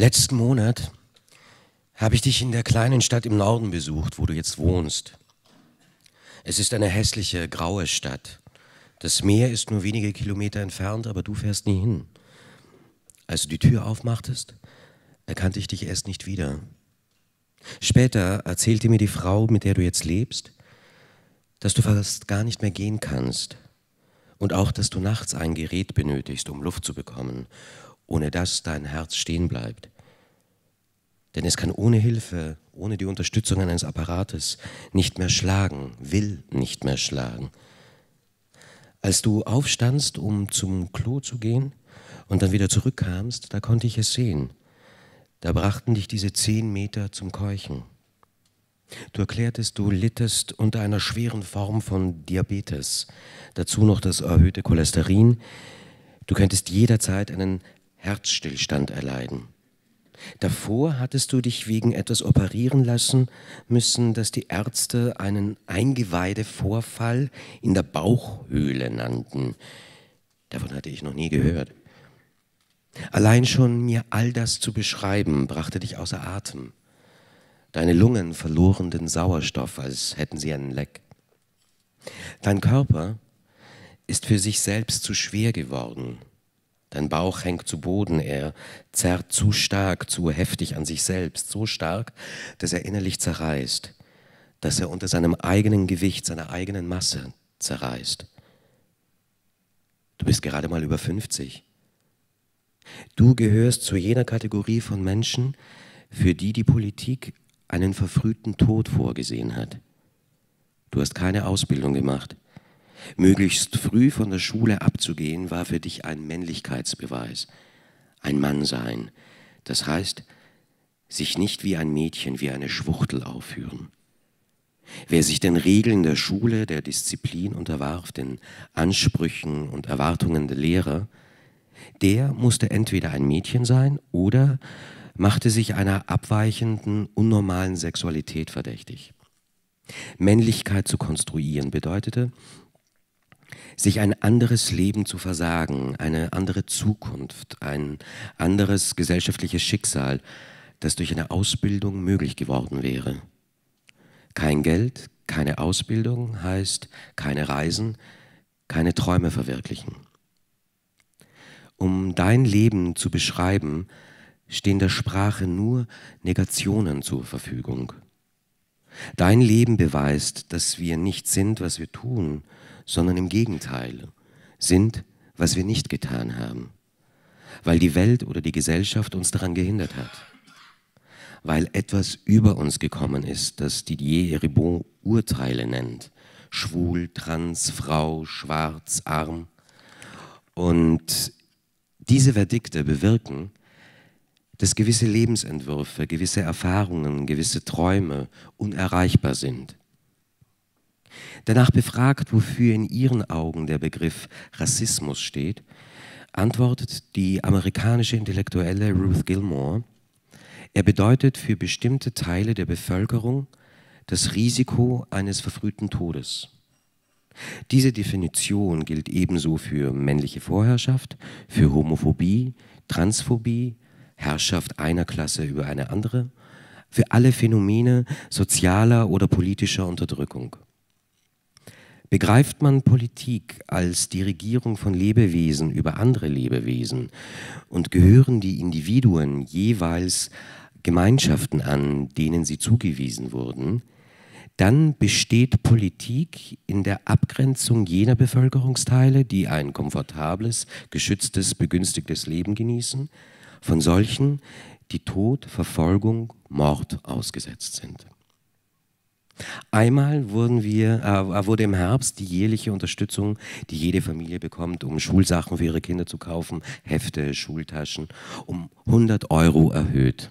Letzten Monat habe ich dich in der kleinen Stadt im Norden besucht, wo du jetzt wohnst. Es ist eine hässliche, graue Stadt. Das Meer ist nur wenige Kilometer entfernt, aber du fährst nie hin. Als du die Tür aufmachtest, erkannte ich dich erst nicht wieder. Später erzählte mir die Frau, mit der du jetzt lebst, dass du fast gar nicht mehr gehen kannst und auch, dass du nachts ein Gerät benötigst, um Luft zu bekommen, ohne dass dein Herz stehen bleibt. Denn es kann ohne Hilfe, ohne die Unterstützung eines Apparates nicht mehr schlagen, will nicht mehr schlagen. Als du aufstandst, um zum Klo zu gehen und dann wieder zurückkamst, da konnte ich es sehen. Da brachten dich diese zehn Meter zum Keuchen. Du erklärtest, du littest unter einer schweren Form von Diabetes, dazu noch das erhöhte Cholesterin. Du könntest jederzeit einen Herzstillstand erleiden. Davor hattest du dich wegen etwas operieren lassen müssen, das die Ärzte einen Eingeweidevorfall in der Bauchhöhle nannten. Davon hatte ich noch nie gehört. Allein schon mir all das zu beschreiben, brachte dich außer Atem. Deine Lungen verloren den Sauerstoff, als hätten sie einen Leck. Dein Körper ist für sich selbst zu schwer geworden. Dein Bauch hängt zu Boden, er zerrt zu stark, zu heftig an sich selbst, so stark, dass er innerlich zerreißt, dass er unter seinem eigenen Gewicht, seiner eigenen Masse zerreißt. Du bist gerade mal über 50. Du gehörst zu jener Kategorie von Menschen, für die die Politik einen verfrühten Tod vorgesehen hat. Du hast keine Ausbildung gemacht. Möglichst früh von der Schule abzugehen, war für dich ein Männlichkeitsbeweis, ein Mannsein. Das heißt, sich nicht wie ein Mädchen, wie eine Schwuchtel aufführen. Wer sich den Regeln der Schule, der Disziplin unterwarf, den Ansprüchen und Erwartungen der Lehrer, der musste entweder ein Mädchen sein oder machte sich einer abweichenden, unnormalen Sexualität verdächtig. Männlichkeit zu konstruieren bedeutete, sich ein anderes Leben zu versagen, eine andere Zukunft, ein anderes gesellschaftliches Schicksal, das durch eine Ausbildung möglich geworden wäre. Kein Geld, keine Ausbildung heißt keine Reisen, keine Träume verwirklichen. Um dein Leben zu beschreiben, stehen der Sprache nur Negationen zur Verfügung. Dein Leben beweist, dass wir nicht sind, was wir tun, sondern im Gegenteil sind, was wir nicht getan haben, weil die Welt oder die Gesellschaft uns daran gehindert hat, weil etwas über uns gekommen ist, das Didier Ribon Urteile nennt, schwul, trans, Frau, schwarz, arm. Und diese Verdikte bewirken, dass gewisse Lebensentwürfe, gewisse Erfahrungen, gewisse Träume unerreichbar sind. Danach befragt, wofür in ihren Augen der Begriff Rassismus steht, antwortet die amerikanische Intellektuelle Ruth Gilmore, er bedeutet für bestimmte Teile der Bevölkerung das Risiko eines verfrühten Todes. Diese Definition gilt ebenso für männliche Vorherrschaft, für Homophobie, Transphobie, Herrschaft einer Klasse über eine andere, für alle Phänomene sozialer oder politischer Unterdrückung. Begreift man Politik als die Regierung von Lebewesen über andere Lebewesen und gehören die Individuen jeweils Gemeinschaften an, denen sie zugewiesen wurden, dann besteht Politik in der Abgrenzung jener Bevölkerungsteile, die ein komfortables, geschütztes, begünstigtes Leben genießen, von solchen, die Tod, Verfolgung, Mord ausgesetzt sind. Einmal wurden wir, äh, wurde im Herbst die jährliche Unterstützung, die jede Familie bekommt, um Schulsachen für ihre Kinder zu kaufen, Hefte, Schultaschen, um 100 Euro erhöht.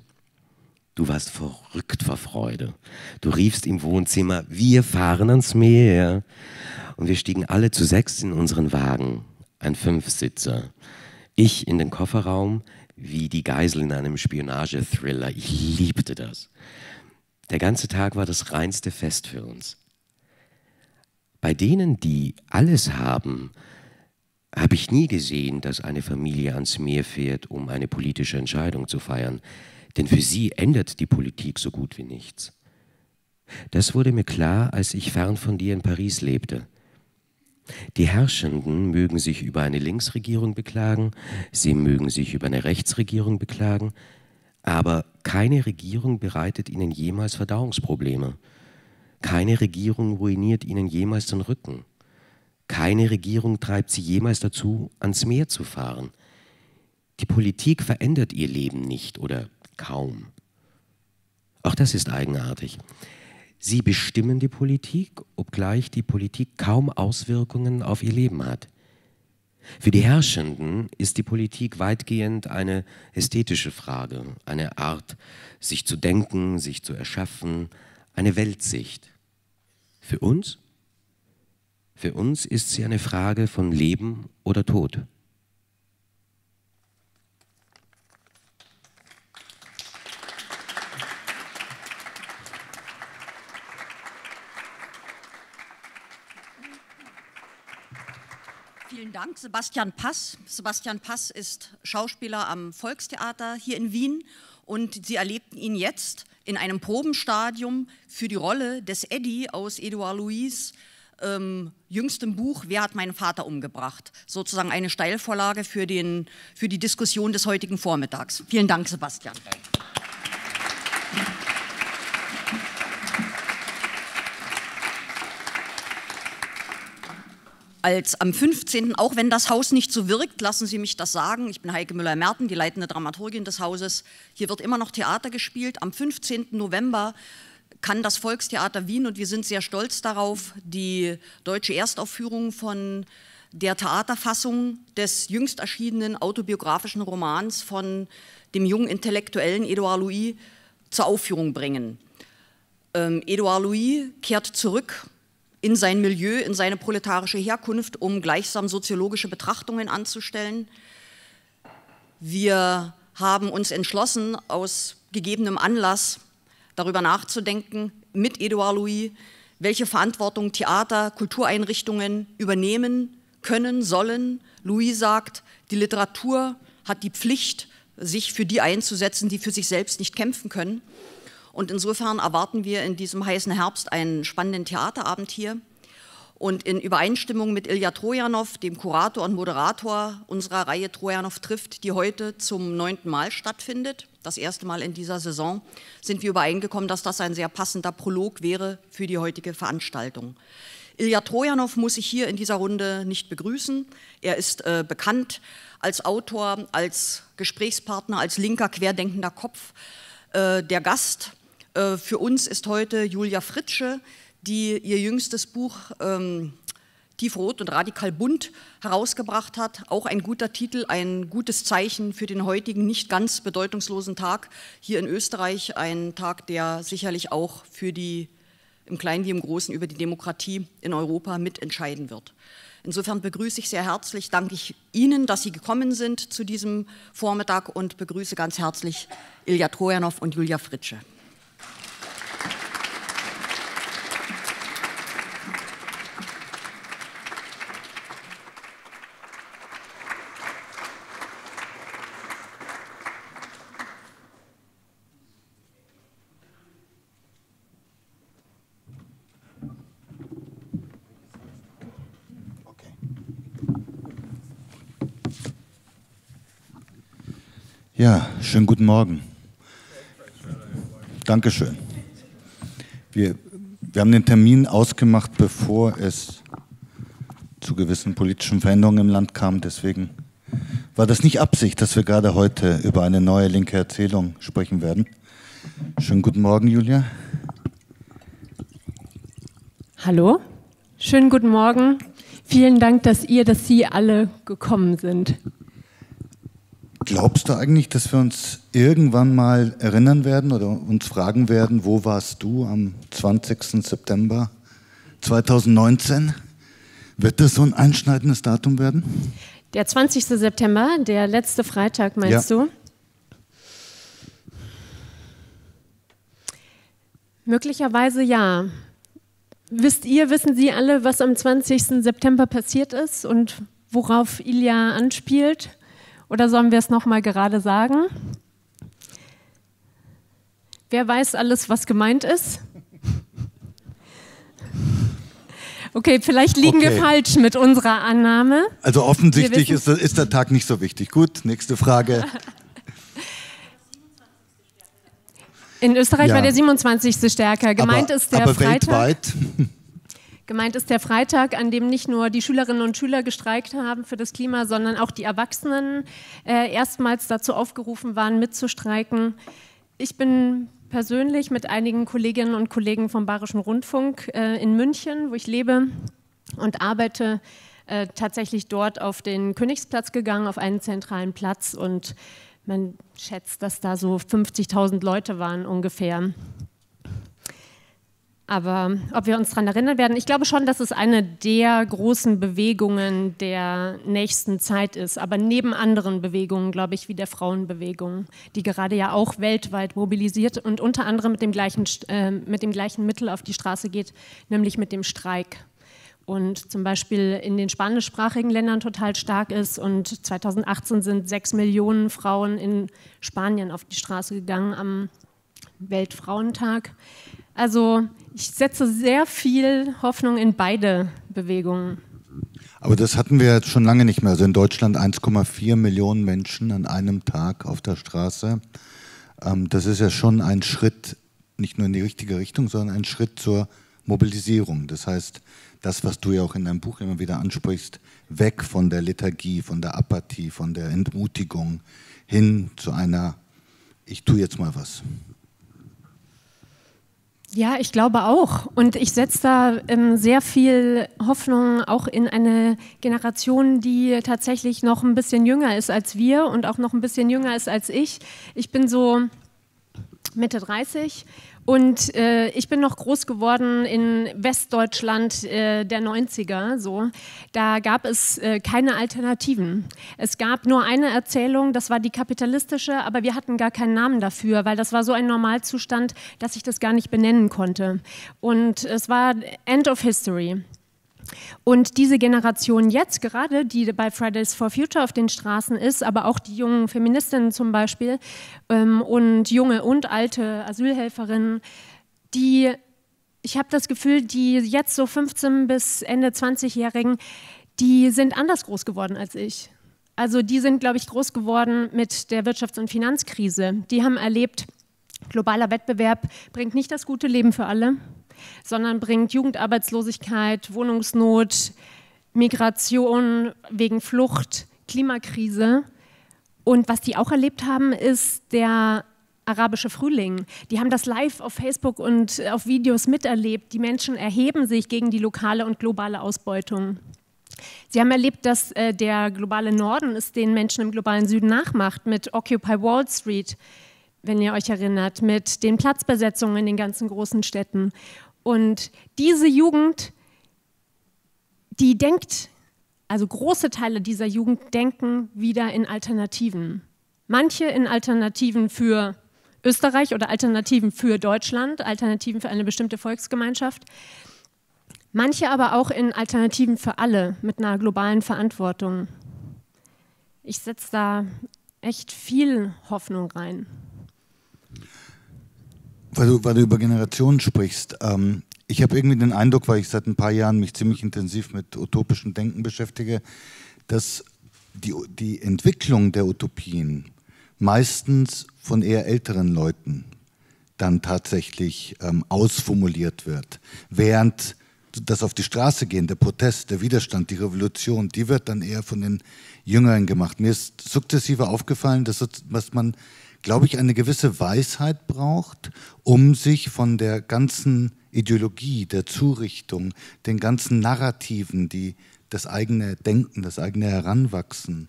Du warst verrückt vor Freude. Du riefst im Wohnzimmer, wir fahren ans Meer. Und wir stiegen alle zu sechs in unseren Wagen, ein Fünfsitzer. Ich in den Kofferraum, wie die Geisel in einem Spionagethriller. Ich liebte das. Der ganze Tag war das reinste Fest für uns. Bei denen, die alles haben, habe ich nie gesehen, dass eine Familie ans Meer fährt, um eine politische Entscheidung zu feiern, denn für sie ändert die Politik so gut wie nichts. Das wurde mir klar, als ich fern von dir in Paris lebte. Die Herrschenden mögen sich über eine Linksregierung beklagen, sie mögen sich über eine Rechtsregierung beklagen, aber keine Regierung bereitet ihnen jemals Verdauungsprobleme. Keine Regierung ruiniert ihnen jemals den Rücken. Keine Regierung treibt sie jemals dazu, ans Meer zu fahren. Die Politik verändert ihr Leben nicht oder kaum. Auch das ist eigenartig. Sie bestimmen die Politik, obgleich die Politik kaum Auswirkungen auf ihr Leben hat. Für die Herrschenden ist die Politik weitgehend eine ästhetische Frage, eine Art, sich zu denken, sich zu erschaffen, eine Weltsicht. Für uns? Für uns ist sie eine Frage von Leben oder Tod. Vielen Dank, Sebastian Pass. Sebastian Pass ist Schauspieler am Volkstheater hier in Wien und Sie erlebten ihn jetzt in einem Probenstadium für die Rolle des Eddie aus Edouard Louis ähm, jüngstem Buch Wer hat meinen Vater umgebracht? Sozusagen eine Steilvorlage für, den, für die Diskussion des heutigen Vormittags. Vielen Dank, Sebastian. Applaus als am 15., auch wenn das Haus nicht so wirkt, lassen Sie mich das sagen, ich bin Heike Müller-Merten, die leitende Dramaturgin des Hauses, hier wird immer noch Theater gespielt. Am 15. November kann das Volkstheater Wien, und wir sind sehr stolz darauf, die deutsche Erstaufführung von der Theaterfassung des jüngst erschienenen autobiografischen Romans von dem jungen Intellektuellen Edouard Louis zur Aufführung bringen. Ähm, Edouard Louis kehrt zurück in sein Milieu, in seine proletarische Herkunft, um gleichsam soziologische Betrachtungen anzustellen. Wir haben uns entschlossen, aus gegebenem Anlass darüber nachzudenken, mit Edouard Louis, welche Verantwortung Theater, Kultureinrichtungen übernehmen können, sollen. Louis sagt, die Literatur hat die Pflicht, sich für die einzusetzen, die für sich selbst nicht kämpfen können. Und insofern erwarten wir in diesem heißen Herbst einen spannenden Theaterabend hier. Und in Übereinstimmung mit Ilja Trojanow, dem Kurator und Moderator unserer Reihe Trojanow trifft, die heute zum neunten Mal stattfindet, das erste Mal in dieser Saison, sind wir übereingekommen, dass das ein sehr passender Prolog wäre für die heutige Veranstaltung. Ilja Trojanow muss ich hier in dieser Runde nicht begrüßen. Er ist äh, bekannt als Autor, als Gesprächspartner, als linker, querdenkender Kopf. Äh, der Gast für uns ist heute Julia Fritsche, die ihr jüngstes Buch ähm, Tiefrot und Radikal Bunt herausgebracht hat. Auch ein guter Titel, ein gutes Zeichen für den heutigen nicht ganz bedeutungslosen Tag hier in Österreich. Ein Tag, der sicherlich auch für die, im Kleinen wie im Großen, über die Demokratie in Europa mitentscheiden wird. Insofern begrüße ich sehr herzlich, danke ich Ihnen, dass Sie gekommen sind zu diesem Vormittag und begrüße ganz herzlich Ilja Trojanow und Julia Fritsche. Ja, schönen guten Morgen. Dankeschön. Wir, wir haben den Termin ausgemacht, bevor es zu gewissen politischen Veränderungen im Land kam. Deswegen war das nicht Absicht, dass wir gerade heute über eine neue linke Erzählung sprechen werden. Schönen guten Morgen, Julia. Hallo, schönen guten Morgen. Vielen Dank, dass ihr, dass Sie alle gekommen sind. Glaubst du eigentlich, dass wir uns irgendwann mal erinnern werden oder uns fragen werden, wo warst du am 20. September 2019? Wird das so ein einschneidendes Datum werden? Der 20. September, der letzte Freitag, meinst ja. du? Möglicherweise ja. Wisst ihr, wissen Sie alle, was am 20. September passiert ist und worauf Ilja anspielt? Oder sollen wir es nochmal gerade sagen? Wer weiß alles, was gemeint ist? Okay, vielleicht liegen okay. wir falsch mit unserer Annahme. Also offensichtlich ist, ist, der Tag nicht so wichtig. Gut, nächste Frage. In Österreich ja. war der 27. stärker. Gemeint aber, ist der aber Freitag. Weltweit? Gemeint ist der Freitag, an dem nicht nur die Schülerinnen und Schüler gestreikt haben für das Klima, sondern auch die Erwachsenen äh, erstmals dazu aufgerufen waren, mitzustreiken. Ich bin persönlich mit einigen Kolleginnen und Kollegen vom Bayerischen Rundfunk äh, in München, wo ich lebe und arbeite, äh, tatsächlich dort auf den Königsplatz gegangen, auf einen zentralen Platz und man schätzt, dass da so 50.000 Leute waren ungefähr. Aber ob wir uns daran erinnern werden, ich glaube schon, dass es eine der großen Bewegungen der nächsten Zeit ist. Aber neben anderen Bewegungen, glaube ich, wie der Frauenbewegung, die gerade ja auch weltweit mobilisiert und unter anderem mit dem gleichen, äh, mit dem gleichen Mittel auf die Straße geht, nämlich mit dem Streik. Und zum Beispiel in den spanischsprachigen Ländern total stark ist. Und 2018 sind sechs Millionen Frauen in Spanien auf die Straße gegangen am Weltfrauentag. Also ich setze sehr viel Hoffnung in beide Bewegungen. Aber das hatten wir jetzt schon lange nicht mehr. Also in Deutschland 1,4 Millionen Menschen an einem Tag auf der Straße. Ähm, das ist ja schon ein Schritt, nicht nur in die richtige Richtung, sondern ein Schritt zur Mobilisierung. Das heißt, das, was du ja auch in deinem Buch immer wieder ansprichst, weg von der Lethargie, von der Apathie, von der Entmutigung hin zu einer, ich tue jetzt mal was. Ja, ich glaube auch. Und ich setze da ähm, sehr viel Hoffnung auch in eine Generation, die tatsächlich noch ein bisschen jünger ist als wir und auch noch ein bisschen jünger ist als ich. Ich bin so Mitte 30 und äh, ich bin noch groß geworden in Westdeutschland äh, der 90er. So. Da gab es äh, keine Alternativen. Es gab nur eine Erzählung, das war die kapitalistische, aber wir hatten gar keinen Namen dafür, weil das war so ein Normalzustand, dass ich das gar nicht benennen konnte. Und es war End of History. Und diese Generation jetzt gerade, die bei Fridays for Future auf den Straßen ist, aber auch die jungen Feministinnen zum Beispiel ähm, und junge und alte Asylhelferinnen, die, ich habe das Gefühl, die jetzt so 15 bis Ende 20-Jährigen, die sind anders groß geworden als ich. Also die sind, glaube ich, groß geworden mit der Wirtschafts- und Finanzkrise. Die haben erlebt, globaler Wettbewerb bringt nicht das gute Leben für alle sondern bringt Jugendarbeitslosigkeit, Wohnungsnot, Migration wegen Flucht, Klimakrise. Und was die auch erlebt haben, ist der arabische Frühling. Die haben das live auf Facebook und auf Videos miterlebt. Die Menschen erheben sich gegen die lokale und globale Ausbeutung. Sie haben erlebt, dass äh, der globale Norden es den Menschen im globalen Süden nachmacht mit Occupy Wall Street, wenn ihr euch erinnert, mit den Platzbesetzungen in den ganzen großen Städten. Und diese Jugend, die denkt, also große Teile dieser Jugend denken wieder in Alternativen. Manche in Alternativen für Österreich oder Alternativen für Deutschland, Alternativen für eine bestimmte Volksgemeinschaft. Manche aber auch in Alternativen für alle mit einer globalen Verantwortung. Ich setze da echt viel Hoffnung rein. Weil du, weil du über Generationen sprichst. Ähm, ich habe irgendwie den Eindruck, weil ich seit ein paar Jahren mich ziemlich intensiv mit utopischem Denken beschäftige, dass die, die Entwicklung der Utopien meistens von eher älteren Leuten dann tatsächlich ähm, ausformuliert wird. Während das auf die Straße gehen, der Protest, der Widerstand, die Revolution, die wird dann eher von den Jüngeren gemacht. Mir ist sukzessive aufgefallen, dass, was man glaube ich, eine gewisse Weisheit braucht, um sich von der ganzen Ideologie, der Zurichtung, den ganzen Narrativen, die das eigene Denken, das eigene Heranwachsen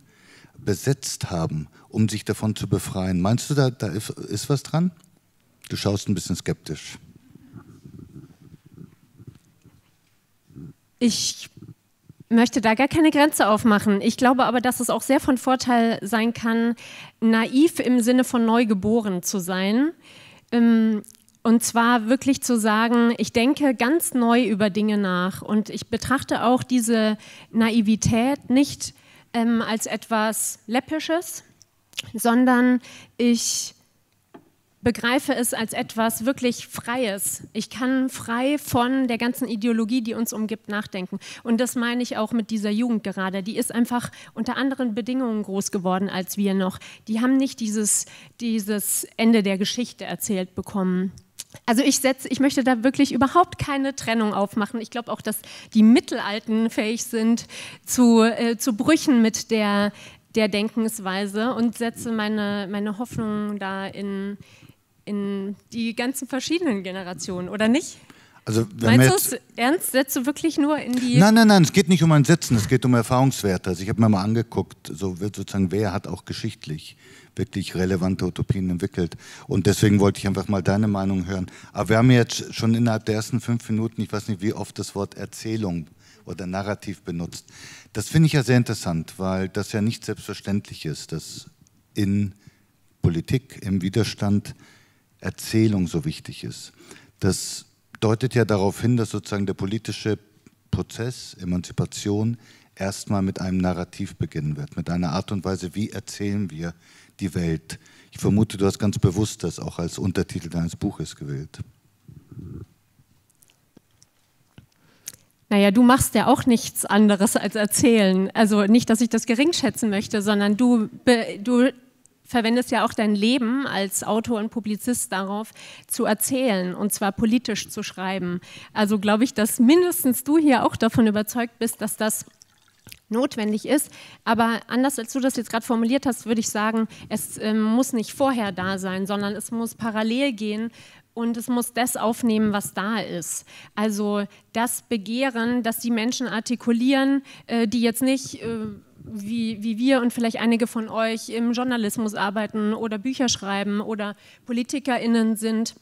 besetzt haben, um sich davon zu befreien. Meinst du, da, da ist was dran? Du schaust ein bisschen skeptisch. Ich möchte da gar keine Grenze aufmachen. Ich glaube aber, dass es auch sehr von Vorteil sein kann, naiv im Sinne von neugeboren zu sein. Ähm, Und zwar wirklich zu sagen, ich denke ganz neu über Dinge nach und ich betrachte auch diese Naivität nicht ähm, als etwas Läppisches, sondern ich begreife es als etwas wirklich Freies. Ich kann frei von der ganzen Ideologie, die uns umgibt, nachdenken. Und das meine ich auch mit dieser Jugend gerade. Die ist einfach unter anderen Bedingungen groß geworden als wir noch. Die haben nicht dieses, dieses Ende der Geschichte erzählt bekommen. Also ich setze, ich möchte da wirklich überhaupt keine Trennung aufmachen. Ich glaube auch, dass die Mittelalten fähig sind zu, äh, zu Brüchen mit der, der Denkensweise und setze meine, meine Hoffnung da in, in die ganzen verschiedenen Generationen, oder nicht? Also, Meinst du es ernst? Setzt du wirklich nur in die. Nein, nein, nein, es geht nicht um ein Setzen, es geht um Erfahrungswerte. Also ich habe mir mal angeguckt, so wird sozusagen, wer hat auch geschichtlich wirklich relevante Utopien entwickelt. Und deswegen wollte ich einfach mal deine Meinung hören. Aber wir haben jetzt schon innerhalb der ersten fünf Minuten, ich weiß nicht, wie oft das Wort Erzählung oder Narrativ benutzt. Das finde ich ja sehr interessant, weil das ja nicht selbstverständlich ist, dass in Politik, im Widerstand Erzählung so wichtig ist. Das deutet ja darauf hin, dass sozusagen der politische Prozess, Emanzipation, erstmal mit einem Narrativ beginnen wird, mit einer Art und Weise, wie erzählen wir die Welt. Ich vermute, du hast ganz bewusst das auch als Untertitel deines Buches gewählt. Naja, du machst ja auch nichts anderes als erzählen. Also nicht, dass ich das geringschätzen möchte, sondern du, du verwendest ja auch dein Leben als Autor und Publizist darauf, zu erzählen und zwar politisch zu schreiben. Also glaube ich, dass mindestens du hier auch davon überzeugt bist, dass das notwendig ist. Aber anders als du das jetzt gerade formuliert hast, würde ich sagen, es äh, muss nicht vorher da sein, sondern es muss parallel gehen und es muss das aufnehmen, was da ist. Also das Begehren, dass die Menschen artikulieren, äh, die jetzt nicht... Äh, wie, wie wir und vielleicht einige von euch im Journalismus arbeiten oder Bücher schreiben oder PolitikerInnen sind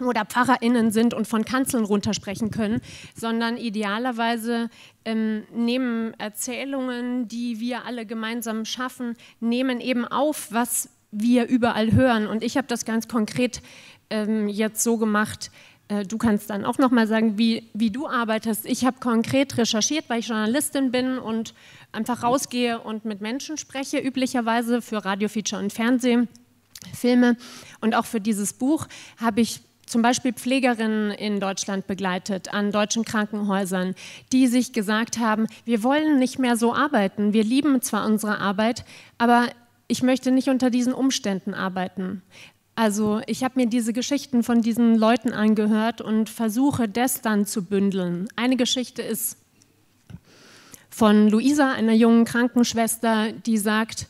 oder PfarrerInnen sind und von Kanzeln runtersprechen können, sondern idealerweise ähm, nehmen Erzählungen, die wir alle gemeinsam schaffen, nehmen eben auf, was wir überall hören. Und ich habe das ganz konkret ähm, jetzt so gemacht, äh, Du kannst dann auch noch mal sagen, wie, wie du arbeitest. Ich habe konkret recherchiert, weil ich Journalistin bin und einfach rausgehe und mit Menschen spreche, üblicherweise für Radio, Feature und Fernsehfilme. Und auch für dieses Buch habe ich zum Beispiel Pflegerinnen in Deutschland begleitet an deutschen Krankenhäusern, die sich gesagt haben, wir wollen nicht mehr so arbeiten. Wir lieben zwar unsere Arbeit, aber ich möchte nicht unter diesen Umständen arbeiten. Also ich habe mir diese Geschichten von diesen Leuten angehört und versuche das dann zu bündeln. Eine Geschichte ist von Luisa, einer jungen Krankenschwester, die sagt,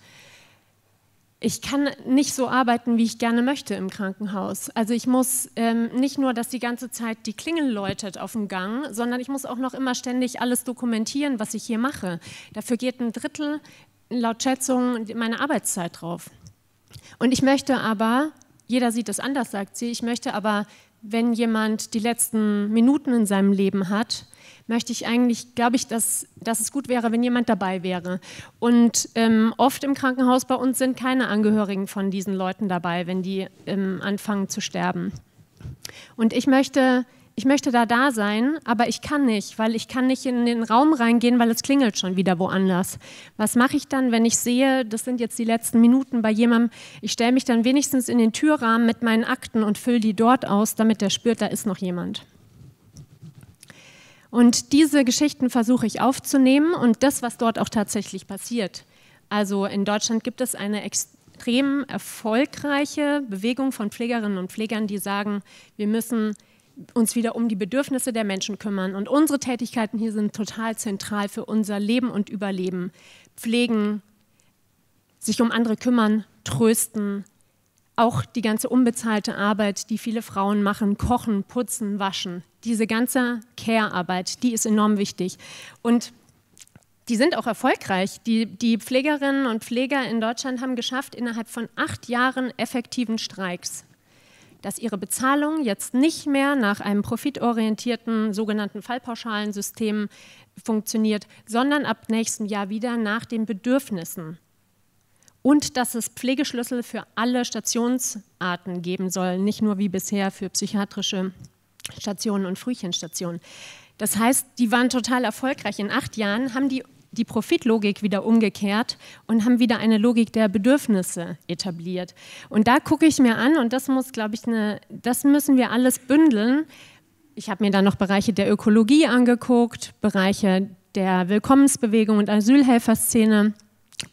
ich kann nicht so arbeiten, wie ich gerne möchte im Krankenhaus. Also ich muss ähm, nicht nur, dass die ganze Zeit die Klingel läutet auf dem Gang, sondern ich muss auch noch immer ständig alles dokumentieren, was ich hier mache. Dafür geht ein Drittel laut Schätzung meiner Arbeitszeit drauf. Und ich möchte aber, jeder sieht es anders, sagt sie, ich möchte aber, wenn jemand die letzten Minuten in seinem Leben hat, möchte ich eigentlich, glaube ich, dass, dass es gut wäre, wenn jemand dabei wäre. Und ähm, oft im Krankenhaus bei uns sind keine Angehörigen von diesen Leuten dabei, wenn die ähm, anfangen zu sterben. Und ich möchte, ich möchte da da sein, aber ich kann nicht, weil ich kann nicht in den Raum reingehen, weil es klingelt schon wieder woanders. Was mache ich dann, wenn ich sehe, das sind jetzt die letzten Minuten bei jemandem, ich stelle mich dann wenigstens in den Türrahmen mit meinen Akten und fülle die dort aus, damit der spürt, da ist noch jemand. Und diese Geschichten versuche ich aufzunehmen und das, was dort auch tatsächlich passiert. Also in Deutschland gibt es eine extrem erfolgreiche Bewegung von Pflegerinnen und Pflegern, die sagen, wir müssen uns wieder um die Bedürfnisse der Menschen kümmern. Und unsere Tätigkeiten hier sind total zentral für unser Leben und Überleben. Pflegen, sich um andere kümmern, trösten, auch die ganze unbezahlte Arbeit, die viele Frauen machen, kochen, putzen, waschen, diese ganze Care-Arbeit, die ist enorm wichtig. Und die sind auch erfolgreich. Die, die, Pflegerinnen und Pfleger in Deutschland haben geschafft, innerhalb von acht Jahren effektiven Streiks, dass ihre Bezahlung jetzt nicht mehr nach einem profitorientierten sogenannten und dass es Pflegeschlüssel für alle Stationsarten geben soll, nicht nur wie bisher für psychiatrische Stationen und Frühchenstationen. Das heißt, die waren total erfolgreich. In acht Jahren haben die die Profitlogik wieder umgekehrt und haben wieder eine Logik der Bedürfnisse etabliert. Und da gucke ich mir an, und das muss, glaube ich, eine, das müssen wir alles bündeln. Ich habe mir da noch Bereiche der Ökologie angeguckt, Bereiche der Willkommensbewegung und Asylhelferszene,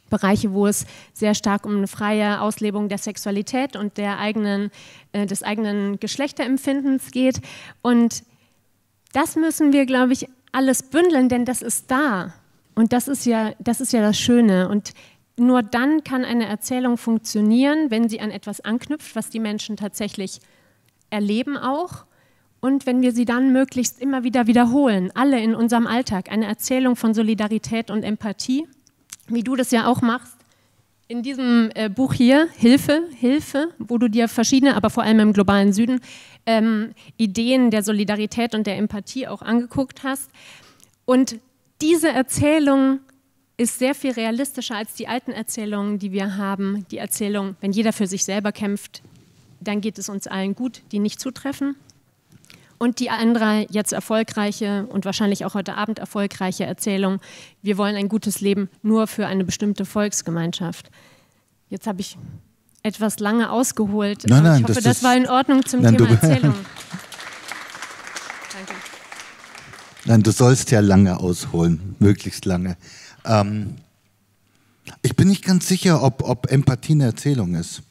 Bereiche, wo es sehr stark um eine freie Auslebung der Sexualität und der eigenen, äh, des eigenen Geschlechterempfindens geht. Und das müssen wir, glaube ich, alles bündeln, denn das ist da. Und das ist ja das, ist ja das Schöne. Und nur dann kann eine Erzählung funktionieren, wenn sie an etwas anknüpft, was die Menschen tatsächlich erleben auch. Und wenn wir sie dann möglichst immer wieder wiederholen, alle in unserem Alltag, eine Erzählung von Solidarität und Empathie, wie du das ja auch machst, in diesem äh, Buch hier, Hilfe, Hilfe, wo du dir verschiedene, aber vor allem im globalen Süden, ähm, Ideen der Solidarität und der Empathie auch angeguckt hast. Und diese Erzählung ist sehr viel realistischer als die alten Erzählungen, die wir haben. Die Erzählung, wenn jeder für sich selber kämpft, dann geht es uns allen gut, die nicht zutreffen. Und die andere, jetzt erfolgreiche und wahrscheinlich auch heute Abend erfolgreiche Erzählung, wir wollen ein gutes Leben nur für eine bestimmte Volksgemeinschaft. Jetzt habe ich etwas lange ausgeholt. Nein, nein, ich hoffe, das, das, war in Ordnung zum nein, Thema Erzählung. Danke. Nein, du sollst ja lange ausholen, möglichst lange. Ähm, ich bin nicht ganz sicher, ob, ob Empathie eine Erzählung ist.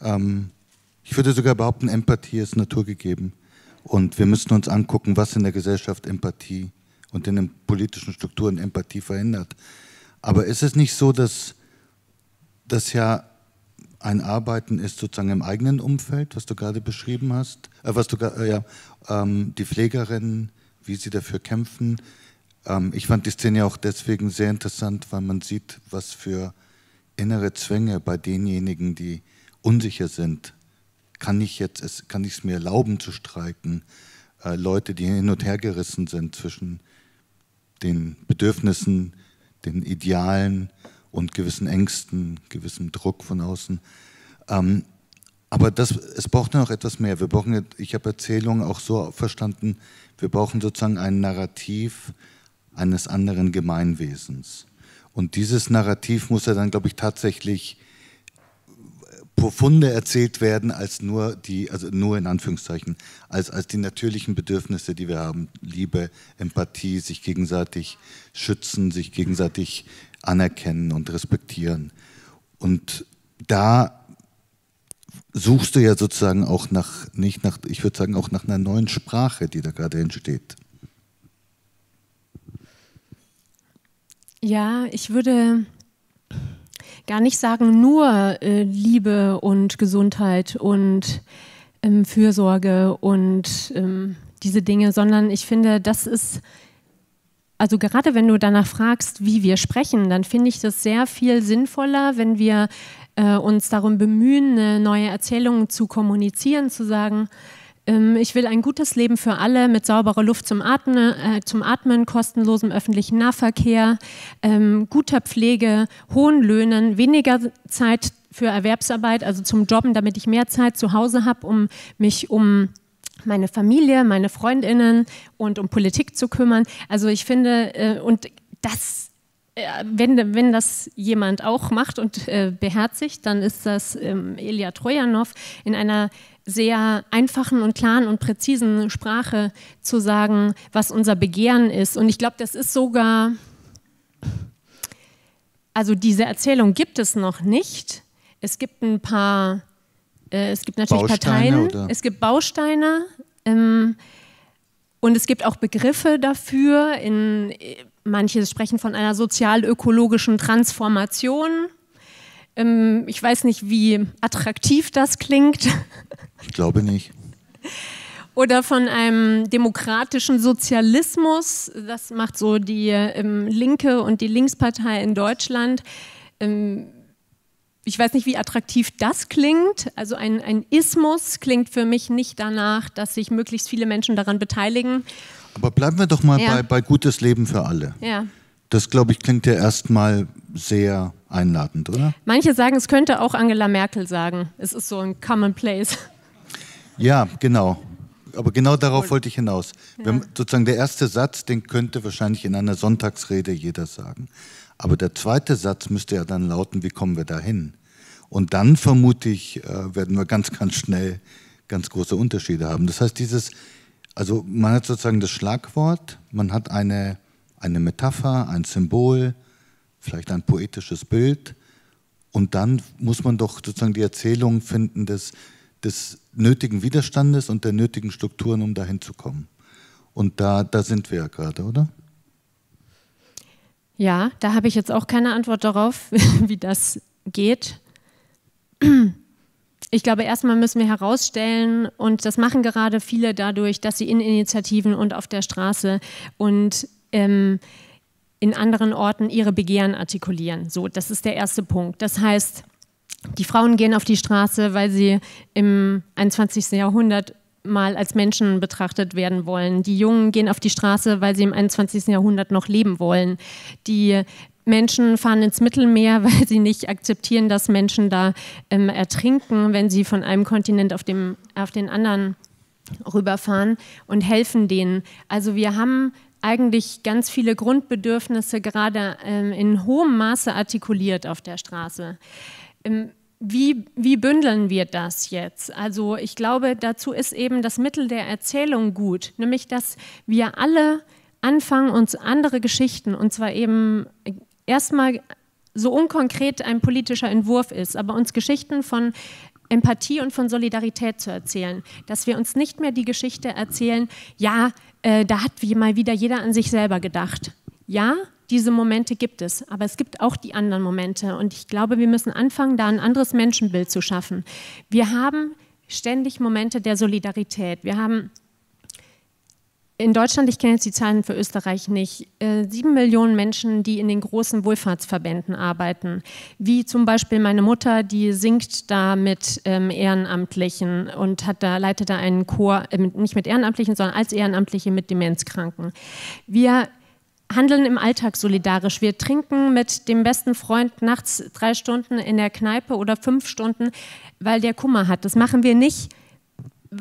Ähm, ich würde sogar behaupten, Empathie ist naturgegeben. Und wir müssen uns angucken, was in der Gesellschaft Empathie und in den politischen Strukturen Empathie verhindert. Aber ist es nicht so, dass das ja ein Arbeiten ist sozusagen im eigenen Umfeld, was du gerade beschrieben hast, äh, was du äh, ja, ähm, die Pflegerinnen, wie sie dafür kämpfen. Ähm, ich fand die Szene ja auch deswegen sehr interessant, weil man sieht, was für innere Zwänge bei denjenigen, die unsicher sind, kann ich jetzt, es, kann ich es mir erlauben zu streiken? Äh, Leute, die hin und her gerissen sind zwischen den Bedürfnissen, den Idealen und gewissen Ängsten, gewissem Druck von außen. Ähm, aber das, es braucht noch etwas mehr. Wir brauchen, ich habe Erzählungen auch so verstanden, wir brauchen sozusagen ein Narrativ eines anderen Gemeinwesens. Und dieses Narrativ muss ja dann, glaube ich, tatsächlich profunder erzählt werden als nur die, also nur in Anführungszeichen, als, als die natürlichen Bedürfnisse, die wir haben. Liebe, Empathie, sich gegenseitig schützen, sich gegenseitig anerkennen und respektieren. Und da suchst du ja sozusagen auch nach, nicht nach, ich würde sagen, auch nach einer neuen Sprache, die da gerade entsteht. Ja, ich würde gar nicht sagen nur äh, Liebe und Gesundheit und ähm, Fürsorge und ähm, diese Dinge, sondern ich finde, das ist, also gerade wenn du danach fragst, wie wir sprechen, dann finde ich das sehr viel sinnvoller, wenn wir äh, uns darum bemühen, eine neue Erzählung zu kommunizieren, zu sagen, ich will ein gutes Leben für alle mit sauberer Luft zum Atmen, äh, zum Atmen kostenlosem öffentlichen Nahverkehr, ähm, guter Pflege, hohen Löhnen, weniger Zeit für Erwerbsarbeit, also zum Jobben, damit ich mehr Zeit zu Hause habe, um mich um meine Familie, meine Freundinnen und um Politik zu kümmern. Also ich finde, äh, und das äh, wenn, wenn das jemand auch macht und äh, beherzigt, dann ist das ähm, Elia Trojanov in einer sehr einfachen und klaren und präzisen Sprache zu sagen, was unser Begehren ist. Und ich glaube, das ist sogar, also diese Erzählung gibt es noch nicht. Es gibt ein paar, äh, es gibt natürlich Bausteine, Parteien, oder? es gibt Bausteine ähm, und es gibt auch Begriffe dafür. In, manche sprechen von einer sozial-ökologischen Transformation. Ähm, ich weiß nicht, wie attraktiv das klingt. Ich glaube nicht. Oder von einem demokratischen Sozialismus. Das macht so die ähm, Linke und die Linkspartei in Deutschland. Ähm, ich weiß nicht, wie attraktiv das klingt. Also ein, ein Ismus klingt für mich nicht danach, dass sich möglichst viele Menschen daran beteiligen. Aber bleiben wir doch mal ja. bei, bei gutes Leben für alle. Ja. Das, glaube ich, klingt ja erstmal sehr einladend, oder? Manche sagen, es könnte auch Angela Merkel sagen. Es ist so ein Commonplace. Ja, genau. Aber genau darauf wollte ich hinaus. Ja. Sozusagen der erste Satz, den könnte wahrscheinlich in einer Sonntagsrede jeder sagen. Aber der zweite Satz müsste ja dann lauten, wie kommen wir dahin? Und dann vermute ich, äh, werden wir ganz, ganz schnell ganz große Unterschiede haben. Das heißt, dieses, also man hat sozusagen das Schlagwort, man hat eine, eine Metapher, ein Symbol, vielleicht ein poetisches Bild. Und dann muss man doch sozusagen die Erzählung finden des, des nötigen Widerstandes und der nötigen Strukturen, um dahin zu kommen. Und da, da sind wir ja gerade, oder? Ja, da habe ich jetzt auch keine Antwort darauf, wie das geht. Ich glaube, erstmal müssen wir herausstellen, und das machen gerade viele dadurch, dass sie in Initiativen und auf der Straße und ähm, in anderen Orten ihre Begehren artikulieren. So, das ist der erste Punkt. Das heißt, die Frauen gehen auf die Straße, weil sie im 21. Jahrhundert mal als Menschen betrachtet werden wollen. Die Jungen gehen auf die Straße, weil sie im 21. Jahrhundert noch leben wollen. Die Menschen fahren ins Mittelmeer, weil sie nicht akzeptieren, dass Menschen da ähm, ertrinken, wenn sie von einem Kontinent auf, dem, auf den anderen rüberfahren und helfen denen. Also wir haben eigentlich ganz viele Grundbedürfnisse gerade ähm, in hohem Maße artikuliert auf der Straße. Ähm, wie, wie bündeln wir das jetzt? Also ich glaube, dazu ist eben das Mittel der Erzählung gut, nämlich dass wir alle anfangen, uns andere Geschichten, und zwar eben erstmal so unkonkret ein politischer Entwurf ist, aber uns Geschichten von Empathie und von Solidarität zu erzählen. Dass wir uns nicht mehr die Geschichte erzählen, ja, äh, da hat wie mal wieder jeder an sich selber gedacht. Ja, diese Momente gibt es, aber es gibt auch die anderen Momente. Und ich glaube, wir müssen anfangen, da ein anderes Menschenbild zu schaffen. Wir haben ständig Momente der Solidarität. Wir haben in Deutschland, ich kenne jetzt die Zahlen für Österreich nicht, äh, sieben Millionen Menschen, die in den großen Wohlfahrtsverbänden arbeiten. Wie zum Beispiel meine Mutter, die singt da mit ähm, Ehrenamtlichen und hat da, leitet da einen Chor, äh, nicht mit Ehrenamtlichen, sondern als Ehrenamtliche mit Demenzkranken. Wir handeln im Alltag solidarisch. Wir trinken mit dem besten Freund nachts drei Stunden in der Kneipe oder fünf Stunden, weil der Kummer hat. Das machen wir nicht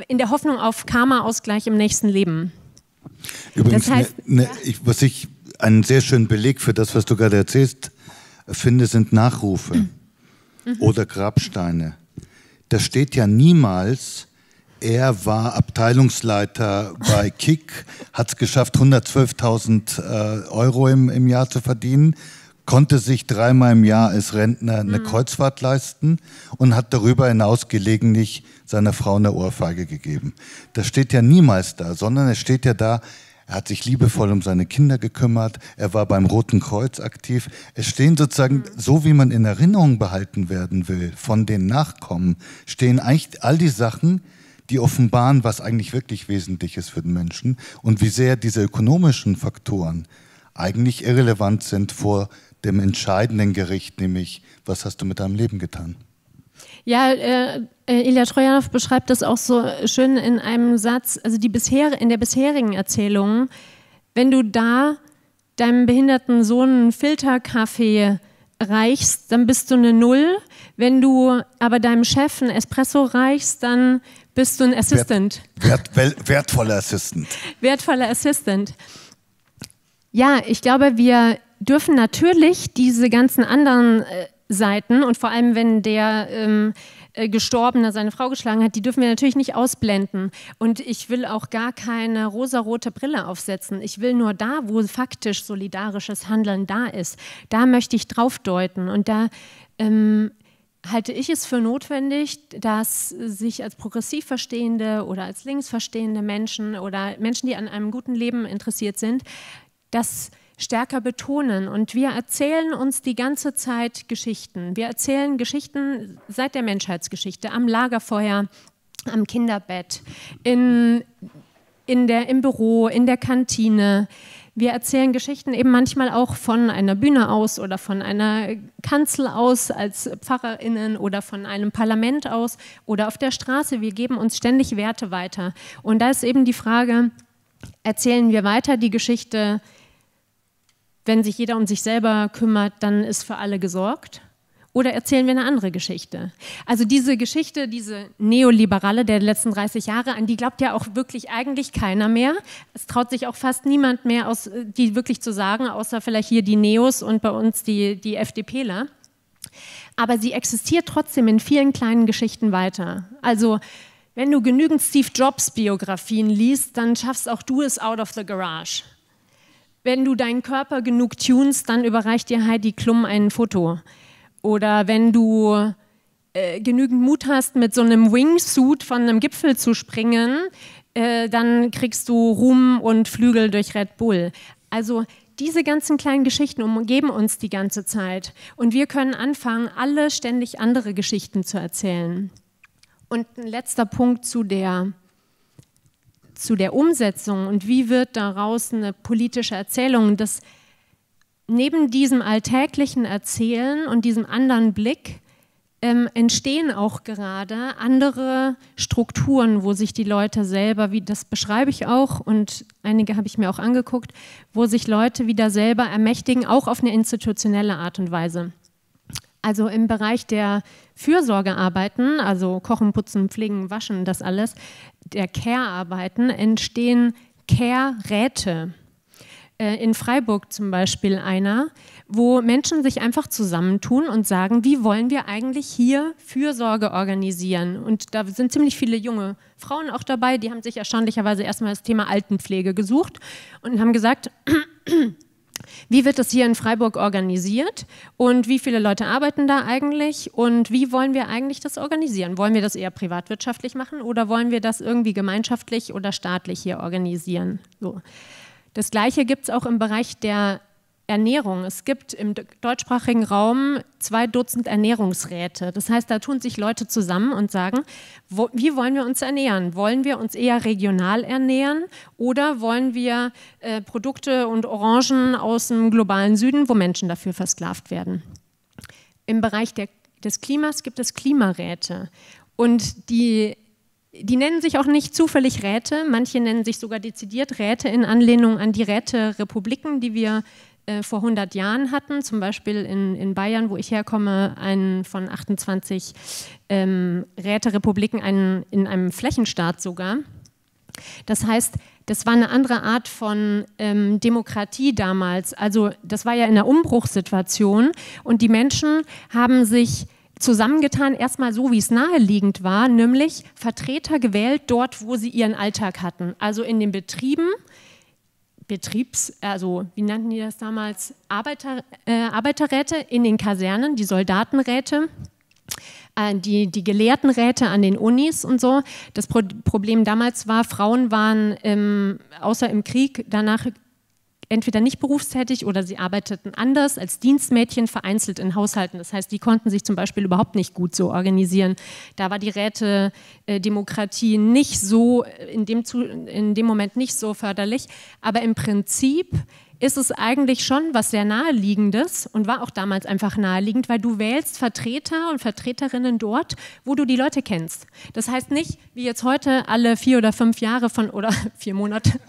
in der Hoffnung auf Karma-Ausgleich im nächsten Leben. Übrigens, das heißt, ne, ne, ich, was ich einen sehr schönen Beleg für das, was du gerade erzählst, finde, sind Nachrufe mhm. oder Grabsteine. Da steht ja niemals, er war Abteilungsleiter bei Kick, hat es geschafft, 112.000 äh, Euro im, im Jahr zu verdienen konnte sich dreimal im Jahr als Rentner eine mhm. Kreuzfahrt leisten und hat darüber hinaus gelegentlich seiner Frau eine Ohrfeige gegeben. Das steht ja niemals da, sondern es steht ja da, er hat sich liebevoll um seine Kinder gekümmert, er war beim Roten Kreuz aktiv. Es stehen sozusagen, mhm. so wie man in Erinnerung behalten werden will, von den Nachkommen, stehen eigentlich all die Sachen, die offenbaren, was eigentlich wirklich wesentlich ist für den Menschen und wie sehr diese ökonomischen Faktoren eigentlich irrelevant sind vor dem entscheidenden Gericht, nämlich was hast du mit deinem Leben getan? Ja, äh, äh Ilya Trojanow beschreibt das auch so schön in einem Satz, also die bisher, in der bisherigen Erzählung, wenn du da deinem behinderten Sohn einen Filterkaffee reichst, dann bist du eine Null. Wenn du aber deinem Chef einen Espresso reichst, dann bist du ein Assistant. Wert, wert, wertvoller Assistant. wertvoller Assistant. Ja, ich glaube, wir dürfen natürlich diese ganzen anderen äh, Seiten und vor allem, wenn der ähm, äh, Gestorbene seine Frau geschlagen hat, die dürfen wir natürlich nicht ausblenden. Und ich will auch gar keine rosarote Brille aufsetzen. Ich will nur da, wo faktisch solidarisches Handeln da ist, da möchte ich draufdeuten. Und da ähm, halte ich es für notwendig, dass sich als progressiv verstehende oder als links verstehende Menschen oder Menschen, die an einem guten Leben interessiert sind, dass stärker betonen. Und wir erzählen uns die ganze Zeit Geschichten. Wir erzählen Geschichten seit der Menschheitsgeschichte, am Lagerfeuer, am Kinderbett, in, in der, im Büro, in der Kantine. Wir erzählen Geschichten eben manchmal auch von einer Bühne aus oder von einer Kanzel aus als Pfarrerinnen oder von einem Parlament aus oder auf der Straße. Wir geben uns ständig Werte weiter. Und da ist eben die Frage, erzählen wir weiter die Geschichte wenn sich jeder um sich selber kümmert, dann ist für alle gesorgt? Oder erzählen wir eine andere Geschichte? Also diese Geschichte, diese Neoliberale der letzten 30 Jahre, an die glaubt ja auch wirklich eigentlich keiner mehr. Es traut sich auch fast niemand mehr, aus, die wirklich zu sagen, außer vielleicht hier die Neos und bei uns die, die FDPler. Aber sie existiert trotzdem in vielen kleinen Geschichten weiter. Also wenn du genügend Steve Jobs Biografien liest, dann schaffst auch du es out of the garage. Wenn du deinen Körper genug tunst, dann überreicht dir Heidi Klum ein Foto. Oder wenn du äh, genügend Mut hast, mit so einem Wingsuit von einem Gipfel zu springen, äh, dann kriegst du Ruhm und Flügel durch Red Bull. Also diese ganzen kleinen Geschichten umgeben uns die ganze Zeit. Und wir können anfangen, alle ständig andere Geschichten zu erzählen. Und ein letzter Punkt zu der zu der Umsetzung und wie wird daraus eine politische Erzählung, dass neben diesem alltäglichen Erzählen und diesem anderen Blick ähm, entstehen auch gerade andere Strukturen, wo sich die Leute selber, wie das beschreibe ich auch und einige habe ich mir auch angeguckt, wo sich Leute wieder selber ermächtigen, auch auf eine institutionelle Art und Weise. Also im Bereich der Fürsorgearbeiten, also Kochen, Putzen, Pflegen, Waschen, das alles, der Care-Arbeiten entstehen Care-Räte. Äh, in Freiburg zum Beispiel einer, wo Menschen sich einfach zusammentun und sagen, wie wollen wir eigentlich hier Fürsorge organisieren? Und da sind ziemlich viele junge Frauen auch dabei, die haben sich erstaunlicherweise erstmal das Thema Altenpflege gesucht und haben gesagt, wie wird das hier in Freiburg organisiert und wie viele Leute arbeiten da eigentlich und wie wollen wir eigentlich das organisieren? Wollen wir das eher privatwirtschaftlich machen oder wollen wir das irgendwie gemeinschaftlich oder staatlich hier organisieren? So. Das Gleiche gibt es auch im Bereich der Ernährung. Es gibt im deutschsprachigen Raum zwei Dutzend Ernährungsräte. Das heißt, da tun sich Leute zusammen und sagen, wo, wie wollen wir uns ernähren? Wollen wir uns eher regional ernähren oder wollen wir äh, Produkte und Orangen aus dem globalen Süden, wo Menschen dafür versklavt werden? Im Bereich der, des Klimas gibt es Klimaräte. Und die die nennen sich auch nicht zufällig Räte, manche nennen sich sogar dezidiert Räte in Anlehnung an die Räterepubliken, die wir äh, vor 100 Jahren hatten, zum Beispiel in, in Bayern, wo ich herkomme, einen von 28 ähm, Räterepubliken, einen, in einem Flächenstaat sogar. Das heißt, das war eine andere Art von ähm, Demokratie damals. Also das war ja in einer Umbruchssituation und die Menschen haben sich zusammengetan, erstmal so, wie es naheliegend war, nämlich Vertreter gewählt dort, wo sie ihren Alltag hatten. Also in den Betrieben, Betriebs, also wie nannten die das damals, Arbeiter, äh, Arbeiterräte in den Kasernen, die Soldatenräte, äh, die, die Gelehrtenräte an den Unis und so. Das Pro Problem damals war, Frauen waren ähm, außer im Krieg danach entweder nicht berufstätig oder sie arbeiteten anders als Dienstmädchen vereinzelt in Haushalten. Das heißt, die konnten sich zum Beispiel überhaupt nicht gut so organisieren. Da war die Rätedemokratie nicht so, in dem, in dem Moment nicht so förderlich. Aber im Prinzip ist es eigentlich schon was sehr naheliegendes und war auch damals einfach naheliegend, weil du wählst Vertreter und Vertreterinnen dort, wo du die Leute kennst. Das heißt nicht, wie jetzt heute alle vier oder fünf Jahre von oder vier Monate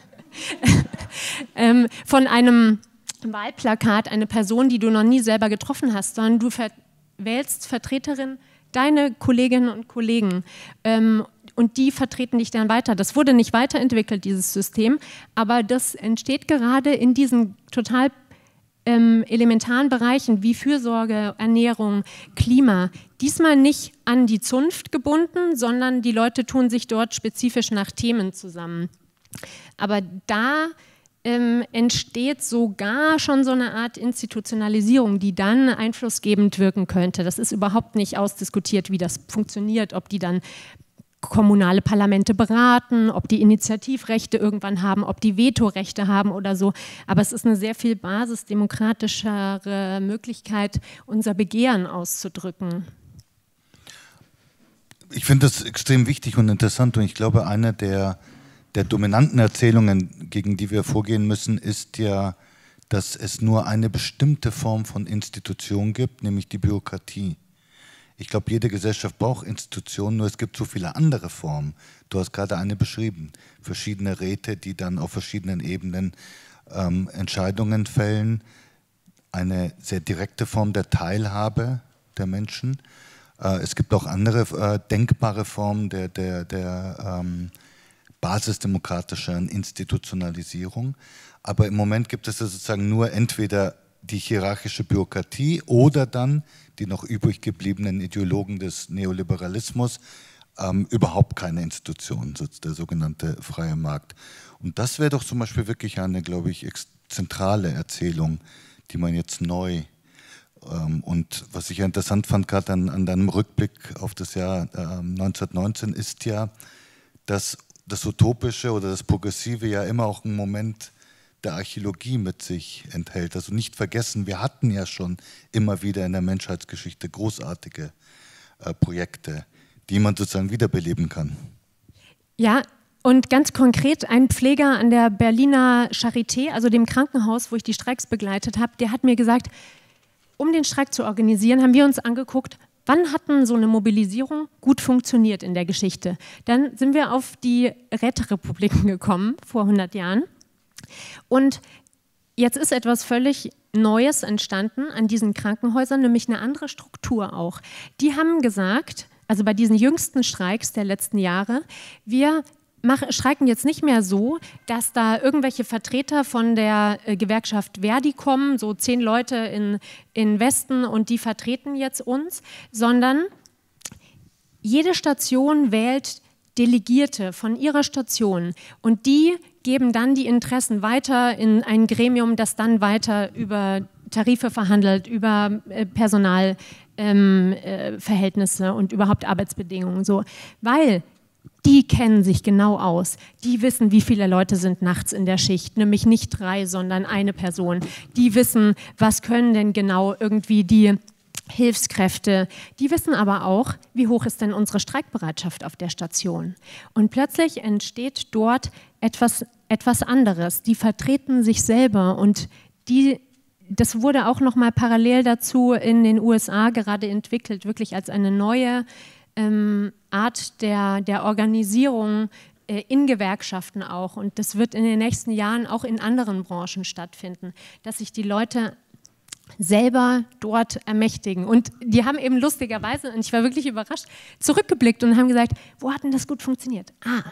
ähm, von einem Wahlplakat eine Person, die du noch nie selber getroffen hast, sondern du ver wählst Vertreterin deine Kolleginnen und Kollegen ähm, und die vertreten dich dann weiter. Das wurde nicht weiterentwickelt, dieses System, aber das entsteht gerade in diesen total ähm, elementaren Bereichen wie Fürsorge, Ernährung, Klima. Diesmal nicht an die Zunft gebunden, sondern die Leute tun sich dort spezifisch nach Themen zusammen. Aber da ähm, entsteht sogar schon so eine Art Institutionalisierung, die dann einflussgebend wirken könnte. Das ist überhaupt nicht ausdiskutiert, wie das funktioniert, ob die dann kommunale Parlamente beraten, ob die Initiativrechte irgendwann haben, ob die Vetorechte haben oder so. Aber es ist eine sehr viel basisdemokratischere Möglichkeit, unser Begehren auszudrücken. Ich finde das extrem wichtig und interessant und ich glaube, einer der der dominanten Erzählungen, gegen die wir vorgehen müssen, ist ja, dass es nur eine bestimmte Form von Institution gibt, nämlich die Bürokratie. Ich glaube, jede Gesellschaft braucht Institutionen, nur es gibt so viele andere Formen. Du hast gerade eine beschrieben, verschiedene Räte, die dann auf verschiedenen Ebenen ähm, Entscheidungen fällen. eine sehr direkte Form der Teilhabe der Menschen. Äh, es gibt auch andere äh, denkbare Formen der, der, der ähm, basisdemokratischen Institutionalisierung. Aber im Moment gibt es sozusagen nur entweder die hierarchische Bürokratie oder dann die noch übrig gebliebenen Ideologen des Neoliberalismus, ähm, überhaupt keine Institution, der sogenannte freie Markt. Und das wäre doch zum Beispiel wirklich eine, glaube ich, zentrale Erzählung, die man jetzt neu ähm, und was ich interessant fand, gerade an, an, deinem Rückblick auf das Jahr äh, 1919, ist ja, dass das Utopische oder das Progressive ja immer auch einen Moment der Archäologie mit sich enthält. Also nicht vergessen, wir hatten ja schon immer wieder in der Menschheitsgeschichte großartige äh, Projekte, die man sozusagen wiederbeleben kann. Ja, und ganz konkret, ein Pfleger an der Berliner Charité, also dem Krankenhaus, wo ich die Streiks begleitet habe, der hat mir gesagt, um den Streik zu organisieren, haben wir uns angeguckt, wann hatten so eine Mobilisierung gut funktioniert in der Geschichte. Dann sind wir auf die Räterepubliken gekommen vor 100 Jahren. Und jetzt ist etwas völlig Neues entstanden an diesen Krankenhäusern, nämlich eine andere Struktur auch. Die haben gesagt, also bei diesen jüngsten Streiks der letzten Jahre, wir mach, streiken jetzt nicht mehr so, dass da irgendwelche Vertreter von der äh, Gewerkschaft Verdi kommen, so zehn Leute in, in Westen und die vertreten jetzt uns, sondern jede Station wählt Delegierte von ihrer Station und die geben dann die Interessen weiter in ein Gremium, das dann weiter über Tarife verhandelt, über äh, Personalverhältnisse ähm, äh, und überhaupt Arbeitsbedingungen. So. Weil die kennen sich genau aus. Die wissen, wie viele Leute sind nachts in der Schicht, nämlich nicht drei, sondern eine Person. Die wissen, was können denn genau irgendwie die Hilfskräfte. Die wissen aber auch, wie hoch ist denn unsere Streikbereitschaft auf der Station. Und plötzlich entsteht dort etwas, etwas anderes. Die vertreten sich selber und die das wurde auch noch mal parallel dazu in den USA gerade entwickelt, wirklich als eine neue ähm, Art der, der Organisierung äh, in Gewerkschaften auch. Und das wird in den nächsten Jahren auch in anderen Branchen stattfinden, dass sich die Leute selber dort ermächtigen. Und die haben eben lustigerweise, und ich war wirklich überrascht, zurückgeblickt und haben gesagt, wo hat denn das gut funktioniert? Ah.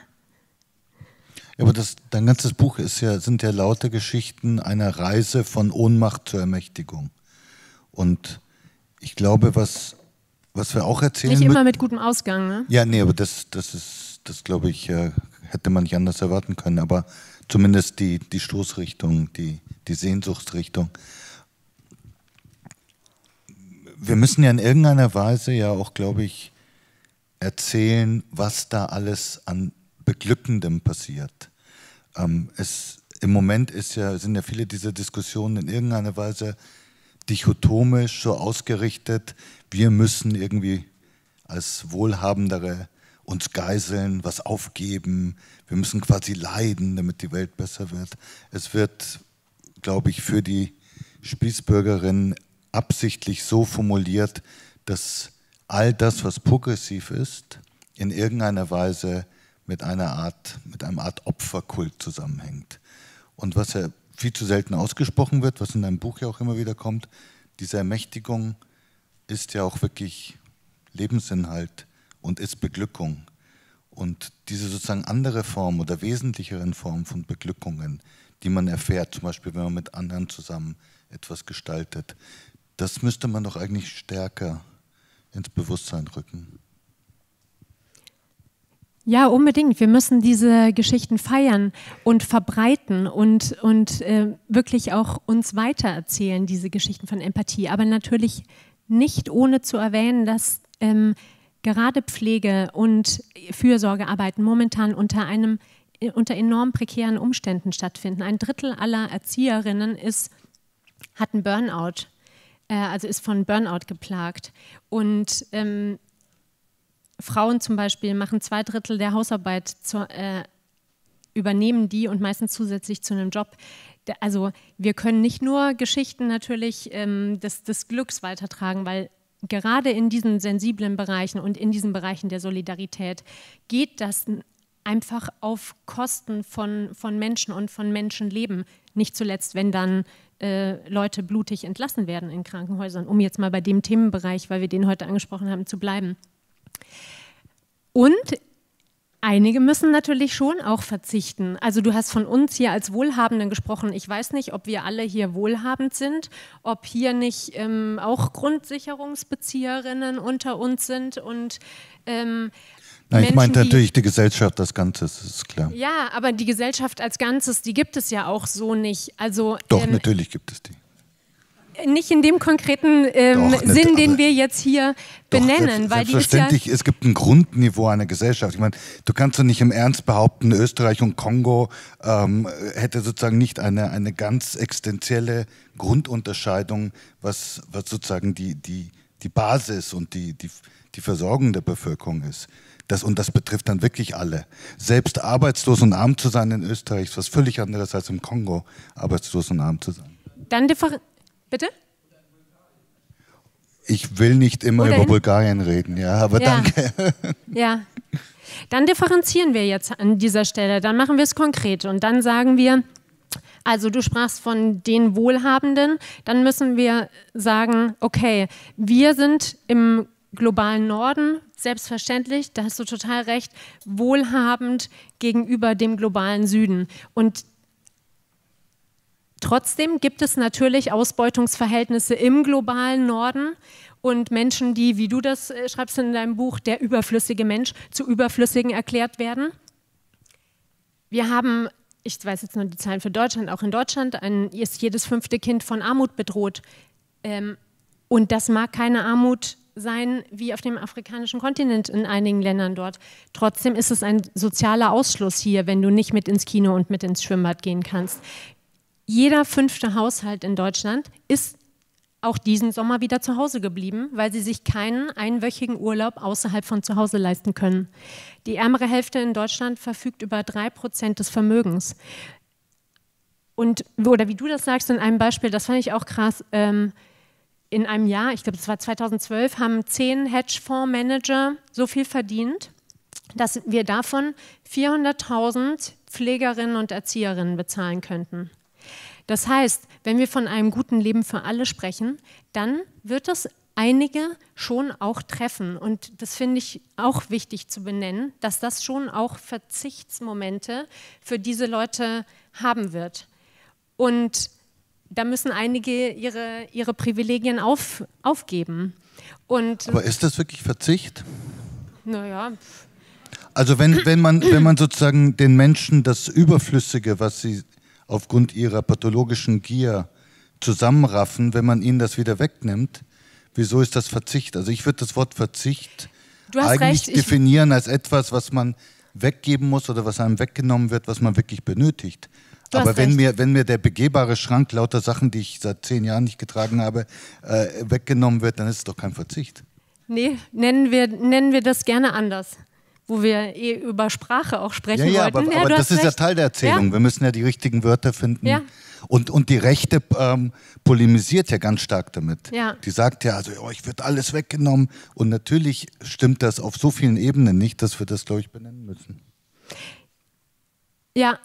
Aber das, dein ganzes Buch ist ja, sind ja lauter Geschichten einer Reise von Ohnmacht zur Ermächtigung. Und ich glaube, was was wir auch erzählen. Nicht immer mit gutem Ausgang, ne? Ja, nee, aber das, das ist, das glaube ich, äh, hätte man nicht anders erwarten können. Aber zumindest die, die Stoßrichtung, die, die Sehnsuchtsrichtung. Wir müssen ja in irgendeiner Weise ja auch, glaube ich, erzählen, was da alles an Beglückendem passiert. Ähm, es, Im Moment ist ja, sind ja viele dieser Diskussionen in irgendeiner Weise dichotomisch so ausgerichtet, wir müssen irgendwie als Wohlhabendere uns geiseln, was aufgeben, wir müssen quasi leiden, damit die Welt besser wird. Es wird, glaube ich, für die Spießbürgerin absichtlich so formuliert, dass all das, was progressiv ist, in irgendeiner Weise mit einer Art, mit einem Art Opferkult zusammenhängt. Und was ja viel zu selten ausgesprochen wird, was in deinem Buch ja auch immer wieder kommt, diese Ermächtigung ist ja auch wirklich Lebensinhalt und ist Beglückung. Und diese sozusagen andere Form oder wesentlicheren Form von Beglückungen, die man erfährt, zum Beispiel wenn man mit anderen zusammen etwas gestaltet, das müsste man doch eigentlich stärker ins Bewusstsein rücken. Ja, unbedingt. Wir müssen diese Geschichten feiern und verbreiten und, und äh, wirklich auch uns weitererzählen, diese Geschichten von Empathie. Aber natürlich nicht ohne zu erwähnen, dass ähm, gerade Pflege und Fürsorgearbeiten momentan unter einem unter enorm prekären Umständen stattfinden. Ein Drittel aller Erzieherinnen ist, hat einen Burnout, äh, also ist von Burnout geplagt. Und ähm, Frauen zum Beispiel machen zwei Drittel der Hausarbeit, zu, äh, übernehmen die und meistens zusätzlich zu einem Job. Also wir können nicht nur Geschichten natürlich ähm, des, des Glücks weitertragen, weil gerade in diesen sensiblen Bereichen und in diesen Bereichen der Solidarität geht das einfach auf Kosten von, von Menschen und von Menschenleben. Nicht zuletzt, wenn dann äh, Leute blutig entlassen werden in Krankenhäusern, um jetzt mal bei dem Themenbereich, weil wir den heute angesprochen haben, zu bleiben. Und Einige müssen natürlich schon auch verzichten. Also du hast von uns hier als Wohlhabenden gesprochen. Ich weiß nicht, ob wir alle hier wohlhabend sind, ob hier nicht ähm, auch Grundsicherungsbezieherinnen unter uns sind und ähm, Nein, ich meinte natürlich die Gesellschaft als Ganzes, das ist klar. Ja, aber die Gesellschaft als Ganzes, die gibt es ja auch so nicht. Also, Doch, ähm, natürlich gibt es die nicht in dem konkreten ähm, Doch, Sinn, den wir jetzt hier benennen. Doch, weil selbstverständlich, ja es gibt ein Grundniveau einer Gesellschaft. Ich meine, du kannst doch nicht im Ernst behaupten, Österreich und Kongo ähm, hätte sozusagen nicht eine, eine ganz existenzielle Grundunterscheidung, was, was sozusagen die, die, die Basis und die, die, die Versorgung der Bevölkerung ist. Das, und das betrifft dann wirklich alle. Selbst arbeitslos und arm zu sein in Österreich ist was völlig anderes als im Kongo, arbeitslos und arm zu sein. Dann differ Bitte? Ich will nicht immer Oder über Bulgarien reden, ja, aber ja. danke. Ja. Dann differenzieren wir jetzt an dieser Stelle. Dann machen wir es konkret und dann sagen wir, also du sprachst von den Wohlhabenden, dann müssen wir sagen, okay, wir sind im globalen Norden, selbstverständlich, da hast du total recht, wohlhabend gegenüber dem globalen Süden. Und Trotzdem gibt es natürlich Ausbeutungsverhältnisse im globalen Norden und Menschen, die, wie du das äh, schreibst in deinem Buch, der überflüssige Mensch zu überflüssigen erklärt werden. Wir haben, ich weiß jetzt nur die Zahlen für Deutschland, auch in Deutschland ein, ist jedes fünfte Kind von Armut bedroht. Ähm, und das mag keine Armut sein wie auf dem afrikanischen Kontinent in einigen Ländern dort. Trotzdem ist es ein sozialer Ausschluss hier, wenn du nicht mit ins Kino und mit ins Schwimmbad gehen kannst jeder fünfte Haushalt in Deutschland ist auch diesen Sommer wieder zu Hause geblieben, weil sie sich keinen einwöchigen Urlaub außerhalb von zu Hause leisten können. Die ärmere Hälfte in Deutschland verfügt über drei Prozent des Vermögens. Und, oder wie du das sagst in einem Beispiel, das fand ich auch krass, ähm, in einem Jahr, ich glaube, es war 2012, haben zehn Hedgefondsmanager so viel verdient, dass wir davon 400.000 Pflegerinnen und Erzieherinnen bezahlen könnten. Das heißt, wenn wir von einem guten Leben für alle sprechen, dann wird das einige schon auch treffen. Und das finde ich auch wichtig zu benennen, dass das schon auch Verzichtsmomente für diese Leute haben wird. Und da müssen einige ihre, ihre Privilegien auf, aufgeben. Und Aber ist das wirklich Verzicht? Naja. Also wenn, wenn, man, wenn man sozusagen den Menschen das Überflüssige, was sie aufgrund ihrer pathologischen Gier zusammenraffen, wenn man ihnen das wieder wegnimmt. Wieso ist das Verzicht? Also ich würde das Wort Verzicht eigentlich recht, definieren als etwas, was man weggeben muss oder was einem weggenommen wird, was man wirklich benötigt. Aber wenn mir, wenn mir der begehbare Schrank lauter Sachen, die ich seit zehn Jahren nicht getragen habe, äh, weggenommen wird, dann ist es doch kein Verzicht. Nee, nennen wir, nennen wir das gerne anders wo wir eh über Sprache auch sprechen ja, ja, wollten. Aber, aber das ist recht. ja Teil der Erzählung. Ja. Wir müssen ja die richtigen Wörter finden. Ja. Und, und die Rechte ähm, polemisiert ja ganz stark damit. Ja. Die sagt ja, also oh, ich wird alles weggenommen. Und natürlich stimmt das auf so vielen Ebenen nicht, dass wir das, glaube ich, benennen müssen. Ja,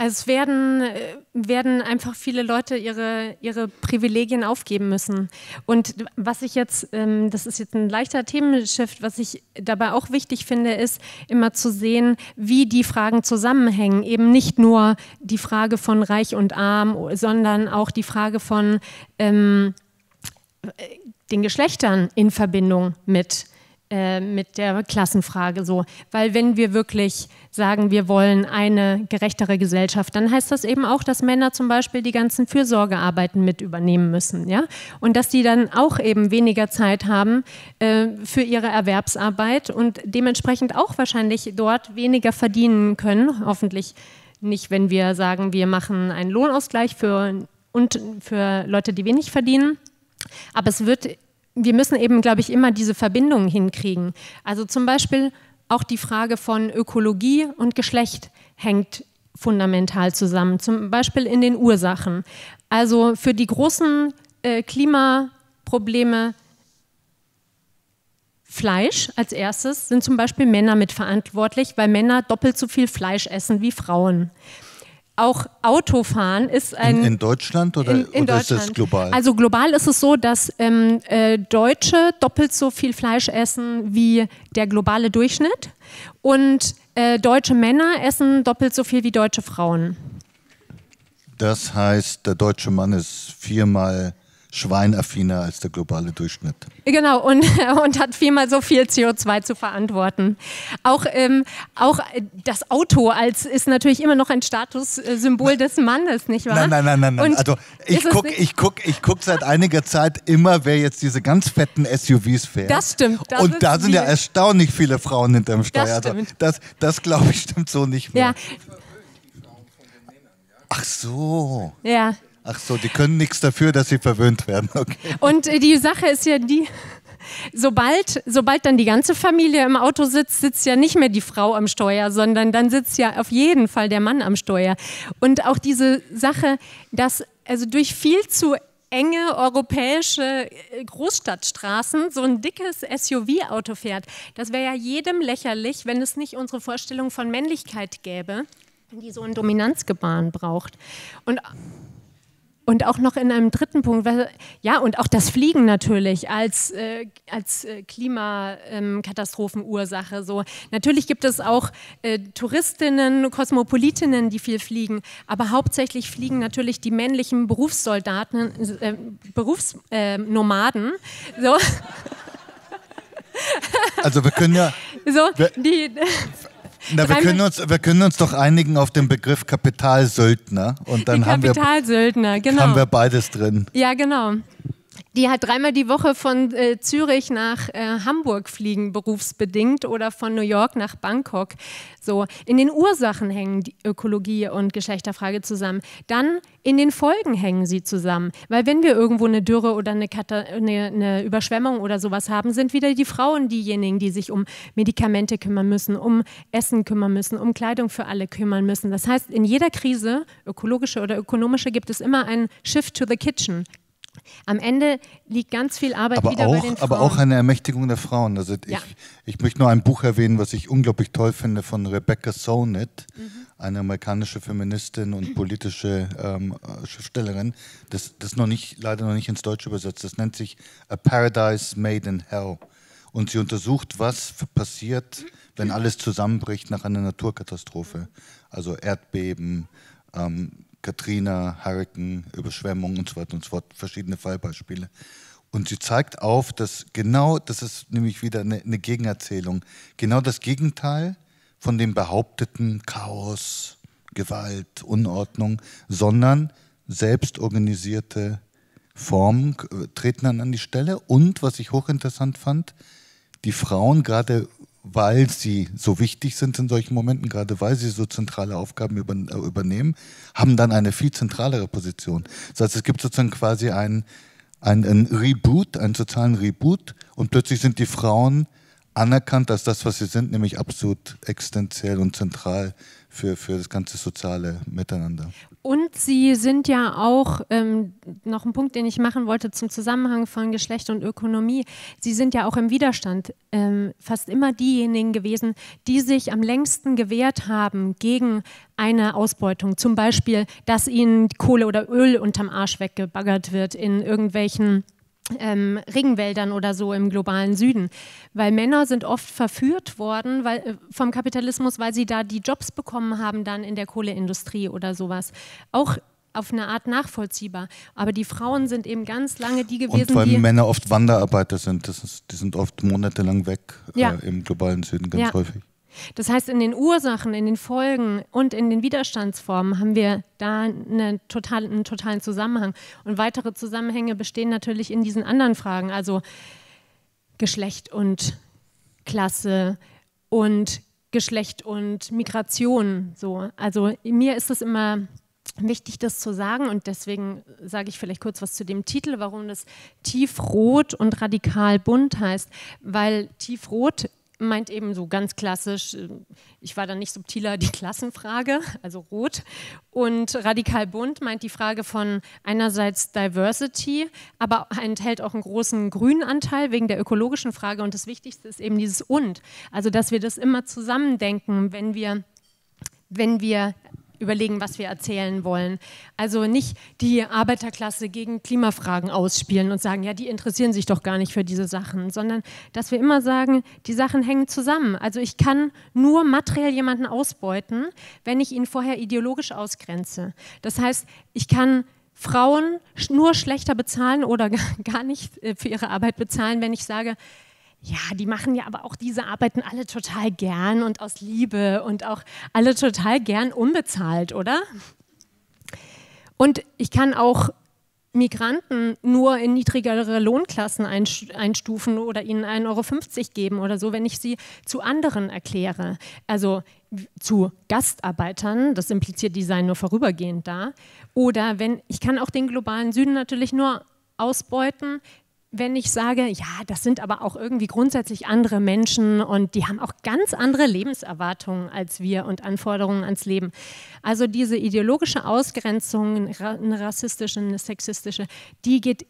also es werden, äh, werden einfach viele Leute ihre, ihre Privilegien aufgeben müssen. Und was ich jetzt, ähm, das ist jetzt ein leichter Themenshift, was ich dabei auch wichtig finde, ist immer zu sehen, wie die Fragen zusammenhängen. Eben nicht nur die Frage von Reich und Arm, sondern auch die Frage von ähm, den Geschlechtern in Verbindung mit äh, mit der Klassenfrage so. Weil wenn wir wirklich sagen, wir wollen eine gerechtere Gesellschaft, dann heißt das eben auch, dass Männer zum Beispiel die ganzen Fürsorgearbeiten mit übernehmen müssen. Ja? Und dass die dann auch eben weniger Zeit haben äh, für ihre Erwerbsarbeit und dementsprechend auch wahrscheinlich dort weniger verdienen können. Hoffentlich nicht, wenn wir sagen, wir machen einen Lohnausgleich für, und für Leute, die wenig verdienen. Aber es wird wir müssen eben, glaube ich, immer diese Verbindungen hinkriegen. Also zum Beispiel auch die Frage von Ökologie und Geschlecht hängt fundamental zusammen, zum Beispiel in den Ursachen. Also für die großen äh, Klimaprobleme Fleisch als erstes sind zum Beispiel Männer mitverantwortlich, weil Männer doppelt so viel Fleisch essen wie Frauen. Auch Autofahren ist ein. In, in Deutschland oder, in, in oder Deutschland. ist es global? Also global ist es so, dass ähm, äh, Deutsche doppelt so viel Fleisch essen wie der globale Durchschnitt und äh, deutsche Männer essen doppelt so viel wie deutsche Frauen. Das heißt, der deutsche Mann ist viermal schweinaffiner als der globale Durchschnitt. Genau, und, und hat viermal so viel CO2 zu verantworten. Auch, ähm, auch das Auto als ist natürlich immer noch ein Statussymbol des Mannes, nicht wahr? Nein, nein, nein, nein. nein. Und also ich gucke ich guck, ich guck seit einiger Zeit immer, wer jetzt diese ganz fetten SUVs fährt. Das stimmt. Das und da sind ja erstaunlich viele Frauen hinterm Steuer. Das also das, das glaube ich, stimmt so nicht mehr. Ja, Ach so. ja. Ach so, die können nichts dafür, dass sie verwöhnt werden. Okay. Und äh, die Sache ist ja die, sobald, sobald dann die ganze Familie im Auto sitzt, sitzt ja nicht mehr die Frau am Steuer, sondern dann sitzt ja auf jeden Fall der Mann am Steuer. Und auch diese Sache, dass also durch viel zu enge europäische äh, Großstadtstraßen so ein dickes SUV-Auto fährt, das wäre ja jedem lächerlich, wenn es nicht unsere Vorstellung von Männlichkeit gäbe, die so ein Dominanzgebaren braucht. Und und auch noch in einem dritten Punkt, ja, und auch das Fliegen natürlich als, äh, als äh, Klimakatastrophenursache. Ähm, so. Natürlich gibt es auch äh, Touristinnen, Kosmopolitinnen, die viel fliegen, aber hauptsächlich fliegen natürlich die männlichen Berufssoldaten, äh, Berufsnomaden. so. Also wir können ja. So, die, Na, wir, können uns, wir können uns doch einigen auf den Begriff Kapitalsöldner und dann haben wir, Kapitalsöldner, genau. haben wir beides drin. Ja, genau. Die halt dreimal die Woche von äh, Zürich nach äh, Hamburg fliegen, berufsbedingt, oder von New York nach Bangkok. So, in den Ursachen hängen die Ökologie und Geschlechterfrage zusammen. Dann in den Folgen hängen sie zusammen. Weil wenn wir irgendwo eine Dürre oder eine, Kata eine, eine Überschwemmung oder sowas haben, sind wieder die Frauen diejenigen, die sich um Medikamente kümmern müssen, um Essen kümmern müssen, um Kleidung für alle kümmern müssen. Das heißt, in jeder Krise, ökologische oder ökonomische, gibt es immer einen Shift to the kitchen. Am Ende liegt ganz viel Arbeit aber wieder auch, bei den Frauen. Aber auch eine Ermächtigung der Frauen. Also Ja. ich, ich möchte nur ein Buch erwähnen, was ich unglaublich toll finde, von Rebecca Solnit, Mhm. eine amerikanische Feministin und politische ähm, äh, Schriftstellerin. Das, das noch nicht, leider noch nicht ins Deutsche übersetzt. Das nennt sich A Paradise Made in Hell. Und sie untersucht, was passiert, wenn alles zusammenbricht nach einer Naturkatastrophe. Also Erdbeben, ähm, Katrina, Hurrikan, Überschwemmung und so weiter und so fort, verschiedene Fallbeispiele. Und sie zeigt auf, dass genau, das ist nämlich wieder eine, eine Gegenerzählung, genau das Gegenteil von dem behaupteten Chaos, Gewalt, Unordnung, sondern selbstorganisierte Formen äh, treten dann an die Stelle. Und was ich hochinteressant fand, die Frauen, gerade weil sie so wichtig sind in solchen Momenten, gerade weil sie so zentrale Aufgaben äh, übernehmen, haben dann eine viel zentralere Position. Das heißt, es gibt sozusagen quasi einen ein, ein Reboot, einen sozialen Reboot und plötzlich sind die Frauen anerkannt als das, was sie sind, nämlich absolut existenziell und zentral für, für das ganze soziale Miteinander. Und sie sind ja auch, ähm, noch ein Punkt, den ich machen wollte zum Zusammenhang von Geschlecht und Ökonomie, sie sind ja auch im Widerstand ähm, fast immer diejenigen gewesen, die sich am längsten gewehrt haben gegen eine Ausbeutung. Zum Beispiel, dass ihnen Kohle oder Öl unterm Arsch weggebaggert wird in irgendwelchen ähm, Regenwäldern oder so im globalen Süden. Weil Männer sind oft verführt worden weil, äh, vom Kapitalismus, weil sie da die Jobs bekommen haben dann in der Kohleindustrie oder sowas. Auch auf eine Art nachvollziehbar. Aber die Frauen sind eben ganz lange die gewesen, Und weil die... Männer oft Wanderarbeiter sind, das ist, die sind oft monatelang weg Ja. äh, im globalen Süden, ganz Ja. häufig. Das heißt, in den Ursachen, in den Folgen und in den Widerstandsformen haben wir da eine total, einen totalen Zusammenhang. Und weitere Zusammenhänge bestehen natürlich in diesen anderen Fragen, also Geschlecht und Klasse und Geschlecht und Migration. So. Also mir ist es immer wichtig, das zu sagen und deswegen sage ich vielleicht kurz was zu dem Titel, warum das tiefrot und radikal bunt heißt, weil tiefrot meint eben so ganz klassisch, äh, ich war da nicht subtiler, die Klassenfrage, also rot. Und radikal bunt meint die Frage von einerseits Diversity, aber enthält auch einen großen Grünanteil wegen der ökologischen Frage. Und das Wichtigste ist eben dieses und. Also, dass wir das immer zusammendenken, wenn wir, wenn wir überlegen, was wir erzählen wollen. Also nicht die Arbeiterklasse gegen Klimafragen ausspielen und sagen, ja, die interessieren sich doch gar nicht für diese Sachen, sondern dass wir immer sagen, die Sachen hängen zusammen. Also ich kann nur materiell jemanden ausbeuten, wenn ich ihn vorher ideologisch ausgrenze. Das heißt, ich kann Frauen nur schlechter bezahlen oder gar nicht äh, für ihre Arbeit bezahlen, wenn ich sage, ja, die machen ja aber auch diese Arbeiten alle total gern und aus Liebe und auch alle total gern unbezahlt, oder? Und ich kann auch Migranten nur in niedrigere Lohnklassen einstufen oder ihnen 1,50 Euro geben oder so, wenn ich sie zu anderen erkläre. Also zu Gastarbeitern, das impliziert, die seien nur vorübergehend da. Oder wenn, ich kann auch den globalen Süden natürlich nur ausbeuten, wenn ich sage, ja, das sind aber auch irgendwie grundsätzlich andere Menschen und die haben auch ganz andere Lebenserwartungen als wir und Anforderungen ans Leben. Also diese ideologische Ausgrenzung, eine rassistische, eine sexistische, die geht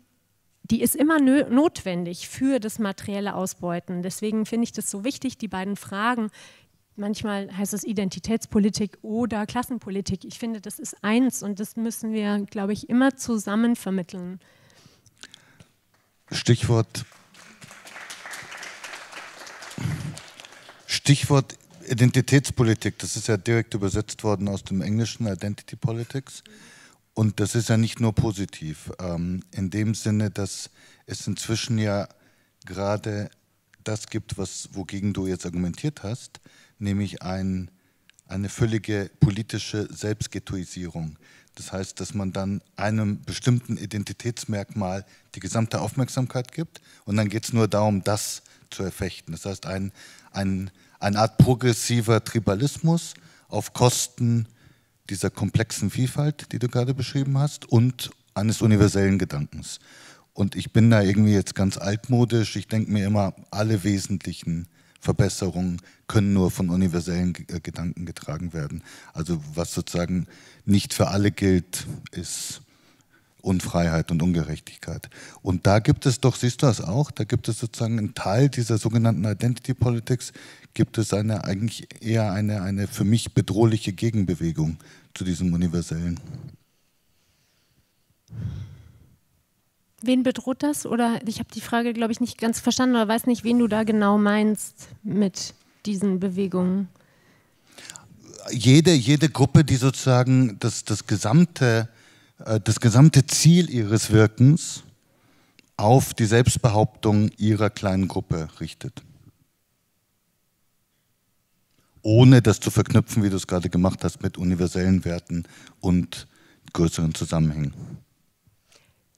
die ist immer notwendig für das materielle Ausbeuten. Deswegen finde ich das so wichtig, die beiden Fragen. Manchmal heißt es Identitätspolitik oder Klassenpolitik. Ich finde, das ist eins und das müssen wir, glaube ich, immer zusammen vermitteln. Stichwort, Stichwort Identitätspolitik, das ist ja direkt übersetzt worden aus dem Englischen Identity Politics. Und das ist ja nicht nur positiv, ähm, in dem Sinne, dass es inzwischen ja gerade das gibt, was, wogegen du jetzt argumentiert hast, nämlich ein, eine völlige politische Selbstghettoisierung. Das heißt, dass man dann einem bestimmten Identitätsmerkmal die gesamte Aufmerksamkeit gibt und dann geht es nur darum, das zu erfechten. Das heißt, ein, ein, eine Art progressiver Tribalismus auf Kosten dieser komplexen Vielfalt, die du gerade beschrieben hast, und eines universellen Gedankens. Und ich bin da irgendwie jetzt ganz altmodisch. Ich denke mir immer, alle wesentlichen Verbesserungen können nur von universellen äh, Gedanken getragen werden. Also was sozusagen nicht für alle gilt, ist Unfreiheit und Ungerechtigkeit. Und da gibt es doch, siehst du das auch, da gibt es sozusagen einen Teil dieser sogenannten Identity Politics, gibt es eine eigentlich eher eine, eine für mich bedrohliche Gegenbewegung zu diesem Universellen. Wen bedroht das? Oder ich habe die Frage, glaube ich, nicht ganz verstanden oder weiß nicht, wen du da genau meinst mit diesen Bewegungen. Jede, jede Gruppe, die sozusagen das, das, gesamte, äh, das gesamte Ziel ihres Wirkens auf die Selbstbehauptung ihrer kleinen Gruppe richtet. Ohne das zu verknüpfen, wie du es gerade gemacht hast, mit universellen Werten und größeren Zusammenhängen.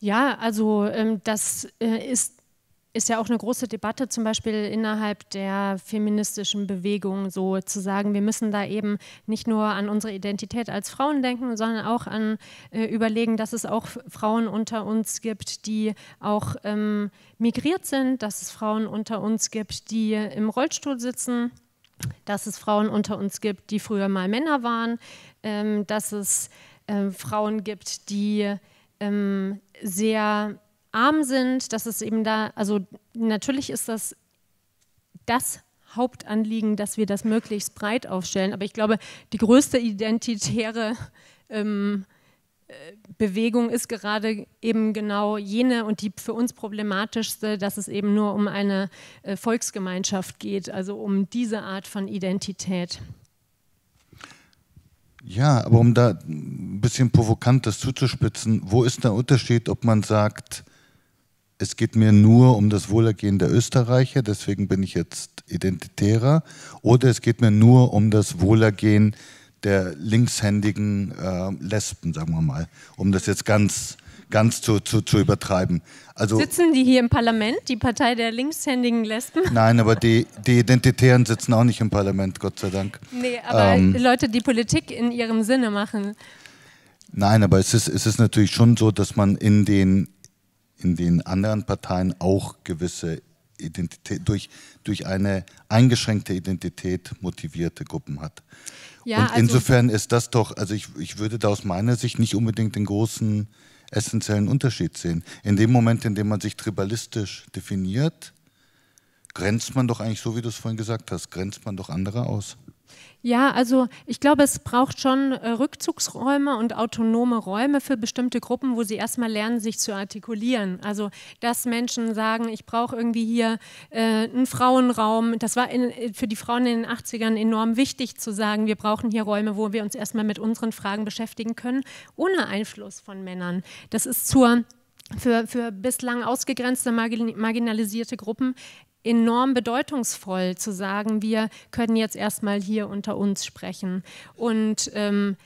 Ja, also ähm, das äh, ist, ist ja auch eine große Debatte, zum Beispiel innerhalb der feministischen Bewegung, so zu sagen, wir müssen da eben nicht nur an unsere Identität als Frauen denken, sondern auch an äh, überlegen, dass es auch Frauen unter uns gibt, die auch ähm, migriert sind, dass es Frauen unter uns gibt, die im Rollstuhl sitzen dass es Frauen unter uns gibt, die früher mal Männer waren, ähm, dass es äh, Frauen gibt, die ähm, sehr arm sind, dass es eben da, also natürlich ist das das Hauptanliegen, dass wir das möglichst breit aufstellen. Aber ich glaube, die größte identitäre ähm, äh, Bewegung ist gerade eben genau jene und die für uns problematischste, dass es eben nur um eine äh, Volksgemeinschaft geht, also um diese Art von Identität. Ja, aber um da ein bisschen provokant das zuzuspitzen, wo ist der Unterschied, ob man sagt, es geht mir nur um das Wohlergehen der Österreicher, deswegen bin ich jetzt identitärer, oder es geht mir nur um das Wohlergehen der linkshändigen äh, Lesben, sagen wir mal, um das jetzt ganz ganz zu, zu, zu übertreiben. Also, sitzen die hier im Parlament, die Partei der linkshändigen Lesben? Nein, aber die, die Identitären sitzen auch nicht im Parlament, Gott sei Dank. Nee, aber ähm, Leute, die Politik in ihrem Sinne machen. Nein, aber es ist, es ist natürlich schon so, dass man in den, in den anderen Parteien auch gewisse Identität, durch, durch eine eingeschränkte Identität motivierte Gruppen hat. Ja, Und also insofern ist das doch, also ich, ich würde da aus meiner Sicht nicht unbedingt den großen essentiellen Unterschied sehen. In dem Moment, in dem man sich tribalistisch definiert, grenzt man doch eigentlich, so wie du es vorhin gesagt hast, grenzt man doch andere aus. Ja, also ich glaube, es braucht schon äh, Rückzugsräume und autonome Räume für bestimmte Gruppen, wo sie erstmal lernen, sich zu artikulieren. Also, dass Menschen sagen, ich brauche irgendwie hier äh, einen Frauenraum. Das war in, für die Frauen in den 80ern enorm wichtig zu sagen, wir brauchen hier Räume, wo wir uns erstmal mit unseren Fragen beschäftigen können, ohne Einfluss von Männern. Das ist zur für, für bislang ausgegrenzte, marginalisierte Gruppen enorm bedeutungsvoll zu sagen, wir können jetzt erstmal hier unter uns sprechen. Und ähm,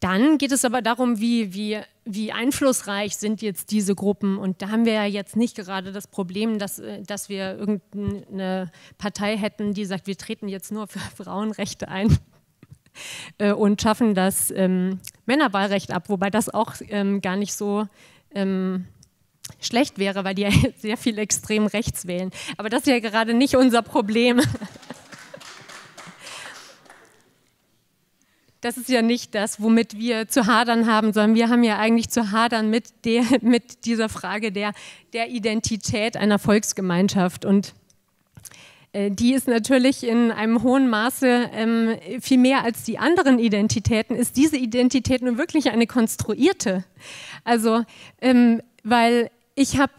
dann geht es aber darum, wie, wie, wie einflussreich sind jetzt diese Gruppen. Und da haben wir ja jetzt nicht gerade das Problem, dass, äh, dass wir irgendeine Partei hätten, die sagt, wir treten jetzt nur für Frauenrechte ein äh, und schaffen das ähm, Männerwahlrecht ab, wobei das auch ähm, gar nicht so ähm, schlecht wäre, weil die ja sehr viel extrem rechts wählen. Aber das ist ja gerade nicht unser Problem. Das ist ja nicht das, womit wir zu hadern haben, sondern wir haben ja eigentlich zu hadern mit, der, mit dieser Frage der, der Identität einer Volksgemeinschaft. Und äh, die ist natürlich in einem hohen Maße ähm, viel mehr als die anderen Identitäten, ist diese Identität nun wirklich eine konstruierte. Also, ähm, weil ich habe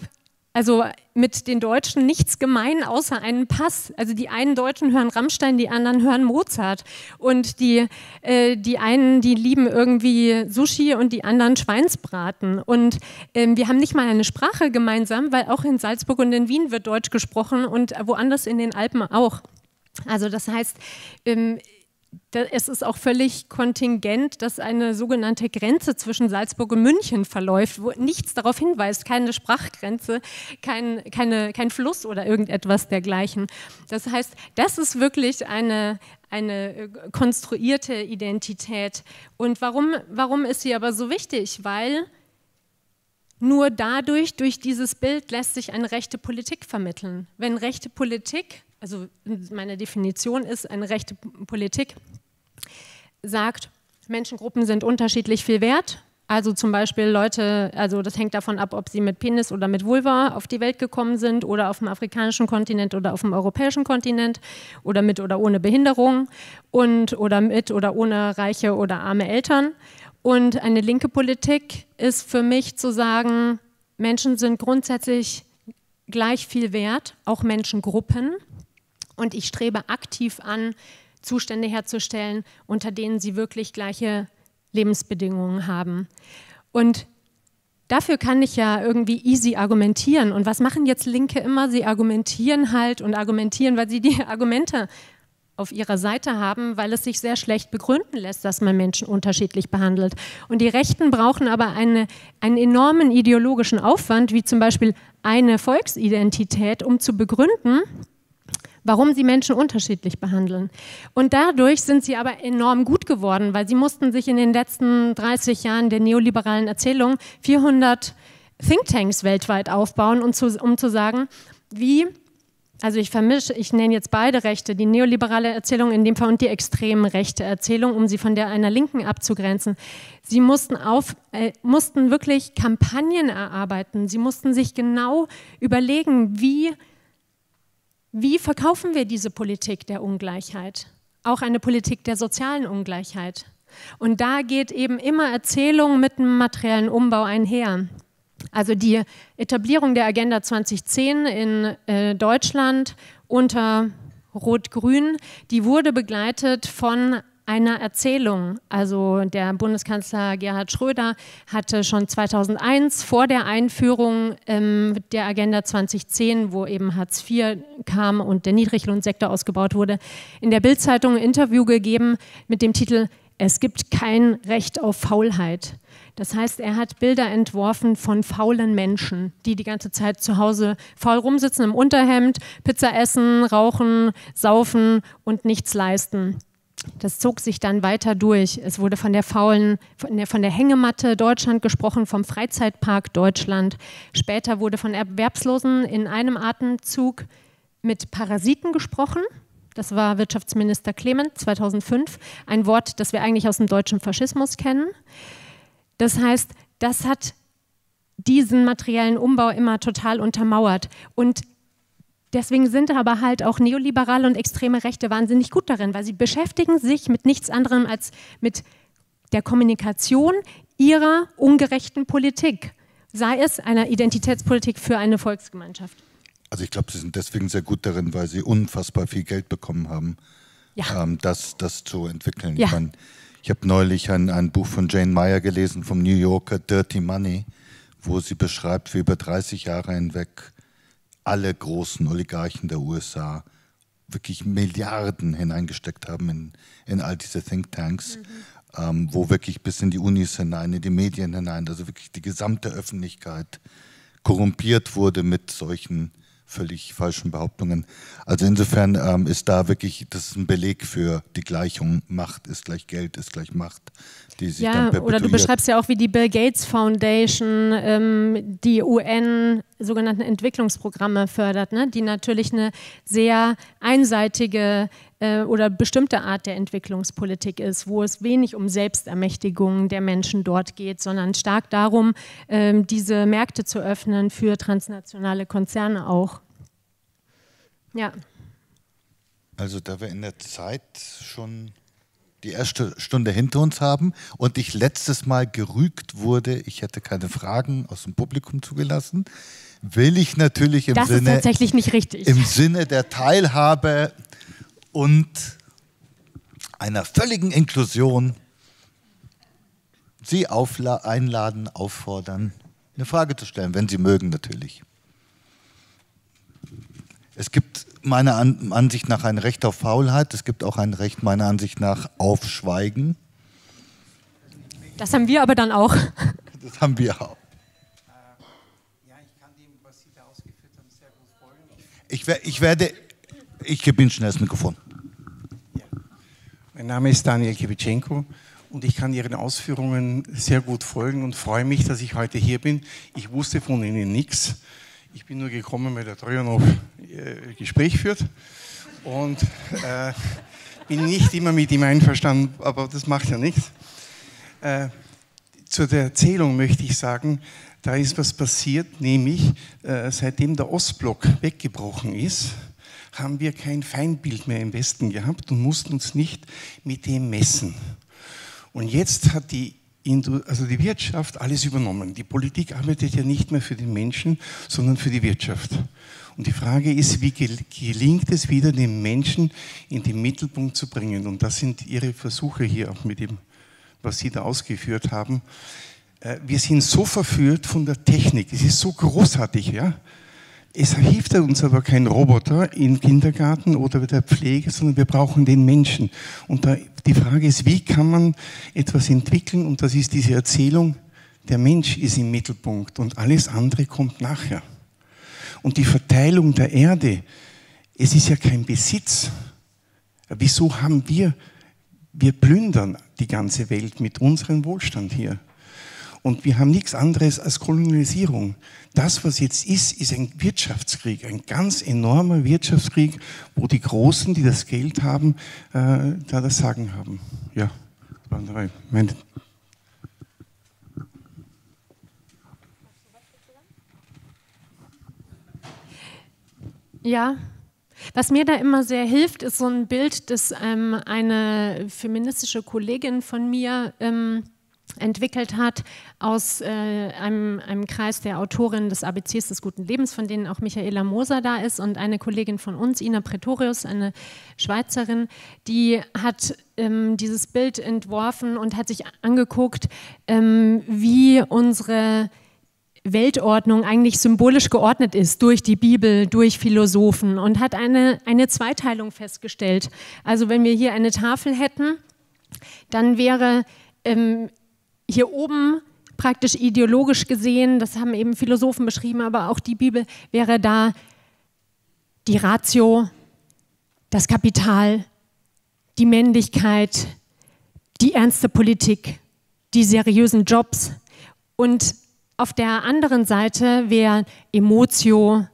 also mit den Deutschen nichts gemein, außer einen Pass. Also die einen Deutschen hören Rammstein, die anderen hören Mozart. Und die, äh, die einen, die lieben irgendwie Sushi und die anderen Schweinsbraten. Und ähm, wir haben nicht mal eine Sprache gemeinsam, weil auch in Salzburg und in Wien wird Deutsch gesprochen und woanders in den Alpen auch. Also das heißt, ähm, es ist auch völlig kontingent, dass eine sogenannte Grenze zwischen Salzburg und München verläuft, wo nichts darauf hinweist, keine Sprachgrenze, kein, keine, kein Fluss oder irgendetwas dergleichen. Das heißt, das ist wirklich eine, eine äh, konstruierte Identität. Und warum, warum ist sie aber so wichtig? Weil nur dadurch, durch dieses Bild, lässt sich eine rechte Politik vermitteln. Wenn rechte Politik also meine Definition ist, eine rechte Politik sagt, Menschengruppen sind unterschiedlich viel wert. Also zum Beispiel Leute, also das hängt davon ab, ob sie mit Penis oder mit Vulva auf die Welt gekommen sind oder auf dem afrikanischen Kontinent oder auf dem europäischen Kontinent oder mit oder ohne Behinderung und oder mit oder ohne reiche oder arme Eltern. Und eine linke Politik ist für mich zu sagen, Menschen sind grundsätzlich gleich viel wert, auch Menschengruppen. Und ich strebe aktiv an, Zustände herzustellen, unter denen sie wirklich gleiche Lebensbedingungen haben. Und dafür kann ich ja irgendwie easy argumentieren. Und was machen jetzt Linke immer? Sie argumentieren halt und argumentieren, weil sie die Argumente auf ihrer Seite haben, weil es sich sehr schlecht begründen lässt, dass man Menschen unterschiedlich behandelt. Und die Rechten brauchen aber eine, einen enormen ideologischen Aufwand, wie zum Beispiel eine Volksidentität, um zu begründen, warum sie Menschen unterschiedlich behandeln. Und dadurch sind sie aber enorm gut geworden, weil sie mussten sich in den letzten 30 Jahren der neoliberalen Erzählung 400 Thinktanks weltweit aufbauen, um zu, um zu sagen, wie also ich vermische, ich nenne jetzt beide Rechte, die neoliberale Erzählung in dem Fall und die extrem rechte Erzählung, um sie von der einer Linken abzugrenzen. Sie mussten, auf, äh, mussten wirklich Kampagnen erarbeiten. Sie mussten sich genau überlegen, wie wie verkaufen wir diese Politik der Ungleichheit? Auch eine Politik der sozialen Ungleichheit. Und da geht eben immer Erzählung mit einem materiellen Umbau einher. Also die Etablierung der Agenda 2010 in äh, Deutschland unter Rot-Grün, die wurde begleitet von einer Erzählung. Also der Bundeskanzler Gerhard Schröder hatte schon 2001 vor der Einführung ähm, der Agenda 2010, wo eben Hartz IV kam und der Niedriglohnsektor ausgebaut wurde, in der Bildzeitung ein Interview gegeben mit dem Titel Es gibt kein Recht auf Faulheit. Das heißt, er hat Bilder entworfen von faulen Menschen, die die ganze Zeit zu Hause faul rumsitzen im Unterhemd, Pizza essen, rauchen, saufen und nichts leisten. Das zog sich dann weiter durch. Es wurde von der faulen, von der, von der Hängematte Deutschland gesprochen, vom Freizeitpark Deutschland. Später wurde von Erwerbslosen in einem Atemzug mit Parasiten gesprochen. Das war Wirtschaftsminister Clement 2005, ein Wort, das wir eigentlich aus dem deutschen Faschismus kennen. Das heißt, das hat diesen materiellen Umbau immer total untermauert. Und Deswegen sind aber halt auch neoliberale und extreme Rechte wahnsinnig gut darin, weil sie beschäftigen sich mit nichts anderem als mit der Kommunikation ihrer ungerechten Politik, sei es einer Identitätspolitik für eine Volksgemeinschaft. Also ich glaube, sie sind deswegen sehr gut darin, weil sie unfassbar viel Geld bekommen haben, ja. ähm, das, das zu entwickeln. Ja. Ich, mein, ich habe neulich ein, ein Buch von Jane Meyer gelesen vom New Yorker Dirty Money, wo sie beschreibt, wie über 30 Jahre hinweg alle großen Oligarchen der USA wirklich Milliarden hineingesteckt haben in, in all diese Thinktanks, mhm. ähm, wo wirklich bis in die Unis hinein, in die Medien hinein, also wirklich die gesamte Öffentlichkeit korrumpiert wurde mit solchen völlig falschen Behauptungen. Also insofern ähm, ist da wirklich, das ist ein Beleg für die Gleichung, Macht ist gleich Geld ist gleich Macht. Die sich ja, dann oder du beschreibst ja auch, wie die Bill Gates Foundation ähm, die UN sogenannten Entwicklungsprogramme fördert, ne? die natürlich eine sehr einseitige äh, oder bestimmte Art der Entwicklungspolitik ist, wo es wenig um Selbstermächtigung der Menschen dort geht, sondern stark darum, äh, diese Märkte zu öffnen für transnationale Konzerne auch. Ja. Also da wir in der Zeit schon die erste Stunde hinter uns haben und ich letztes Mal gerügt wurde, ich hätte keine Fragen aus dem Publikum zugelassen, will ich natürlich im, Sinne, im Sinne der Teilhabe und einer völligen Inklusion Sie einladen, auffordern, eine Frage zu stellen, wenn Sie mögen natürlich. Es gibt meiner Ansicht nach ein Recht auf Faulheit, es gibt auch ein Recht meiner Ansicht nach auf Schweigen. Das haben wir aber dann auch. Das haben wir auch. Ich, ich werde, ich gebe Ihnen schnell das Mikrofon. Ja. Mein Name ist Daniel Kibitschenko und ich kann Ihren Ausführungen sehr gut folgen und freue mich, dass ich heute hier bin. Ich wusste von Ihnen nichts. Ich bin nur gekommen, weil der Trojanov äh, Gespräch führt und äh, bin nicht immer mit ihm einverstanden, aber das macht ja nichts. Äh, zu der Erzählung möchte ich sagen, da ist was passiert, nämlich äh, seitdem der Ostblock weggebrochen ist, haben wir kein Feindbild mehr im Westen gehabt und mussten uns nicht mit dem messen. Und jetzt hat die, also die Wirtschaft alles übernommen. Die Politik arbeitet ja nicht mehr für den Menschen, sondern für die Wirtschaft. Und die Frage ist, wie gelingt es wieder, den Menschen in den Mittelpunkt zu bringen? Und das sind Ihre Versuche hier auch mit dem, was Sie da ausgeführt haben. Äh, wir sind so verführt von der Technik. Es ist so großartig, ja. Es hilft uns aber kein Roboter im Kindergarten oder der Pflege, sondern wir brauchen den Menschen. Und da, die Frage ist, wie kann man etwas entwickeln? Und das ist diese Erzählung, der Mensch ist im Mittelpunkt und alles andere kommt nachher. Und die Verteilung der Erde, es ist ja kein Besitz. Wieso haben wir, wir plündern die ganze Welt mit unserem Wohlstand hier? Und wir haben nichts anderes als Kolonialisierung. Das, was jetzt ist, ist ein Wirtschaftskrieg, ein ganz enormer Wirtschaftskrieg, wo die Großen, die das Geld haben, äh, da das Sagen haben. Ja, waren drei. Meine ja, was mir da immer sehr hilft, ist so ein Bild, das ähm, eine feministische Kollegin von mir ähm, entwickelt hat aus äh, einem, einem, Kreis der Autorinnen des ABCs des guten Lebens, von denen auch Michaela Moser da ist und eine Kollegin von uns, Ina Pretorius, eine Schweizerin, die hat ähm, dieses Bild entworfen und hat sich angeguckt, ähm, wie unsere Weltordnung eigentlich symbolisch geordnet ist durch die Bibel, durch Philosophen und hat eine, eine Zweiteilung festgestellt. Also wenn wir hier eine Tafel hätten, dann wäre ähm, hier oben praktisch ideologisch gesehen, das haben eben Philosophen beschrieben, aber auch die Bibel, wäre da die Ratio, das Kapital, die Männlichkeit, die ernste Politik, die seriösen Jobs. Und auf der anderen Seite wäre Emotio,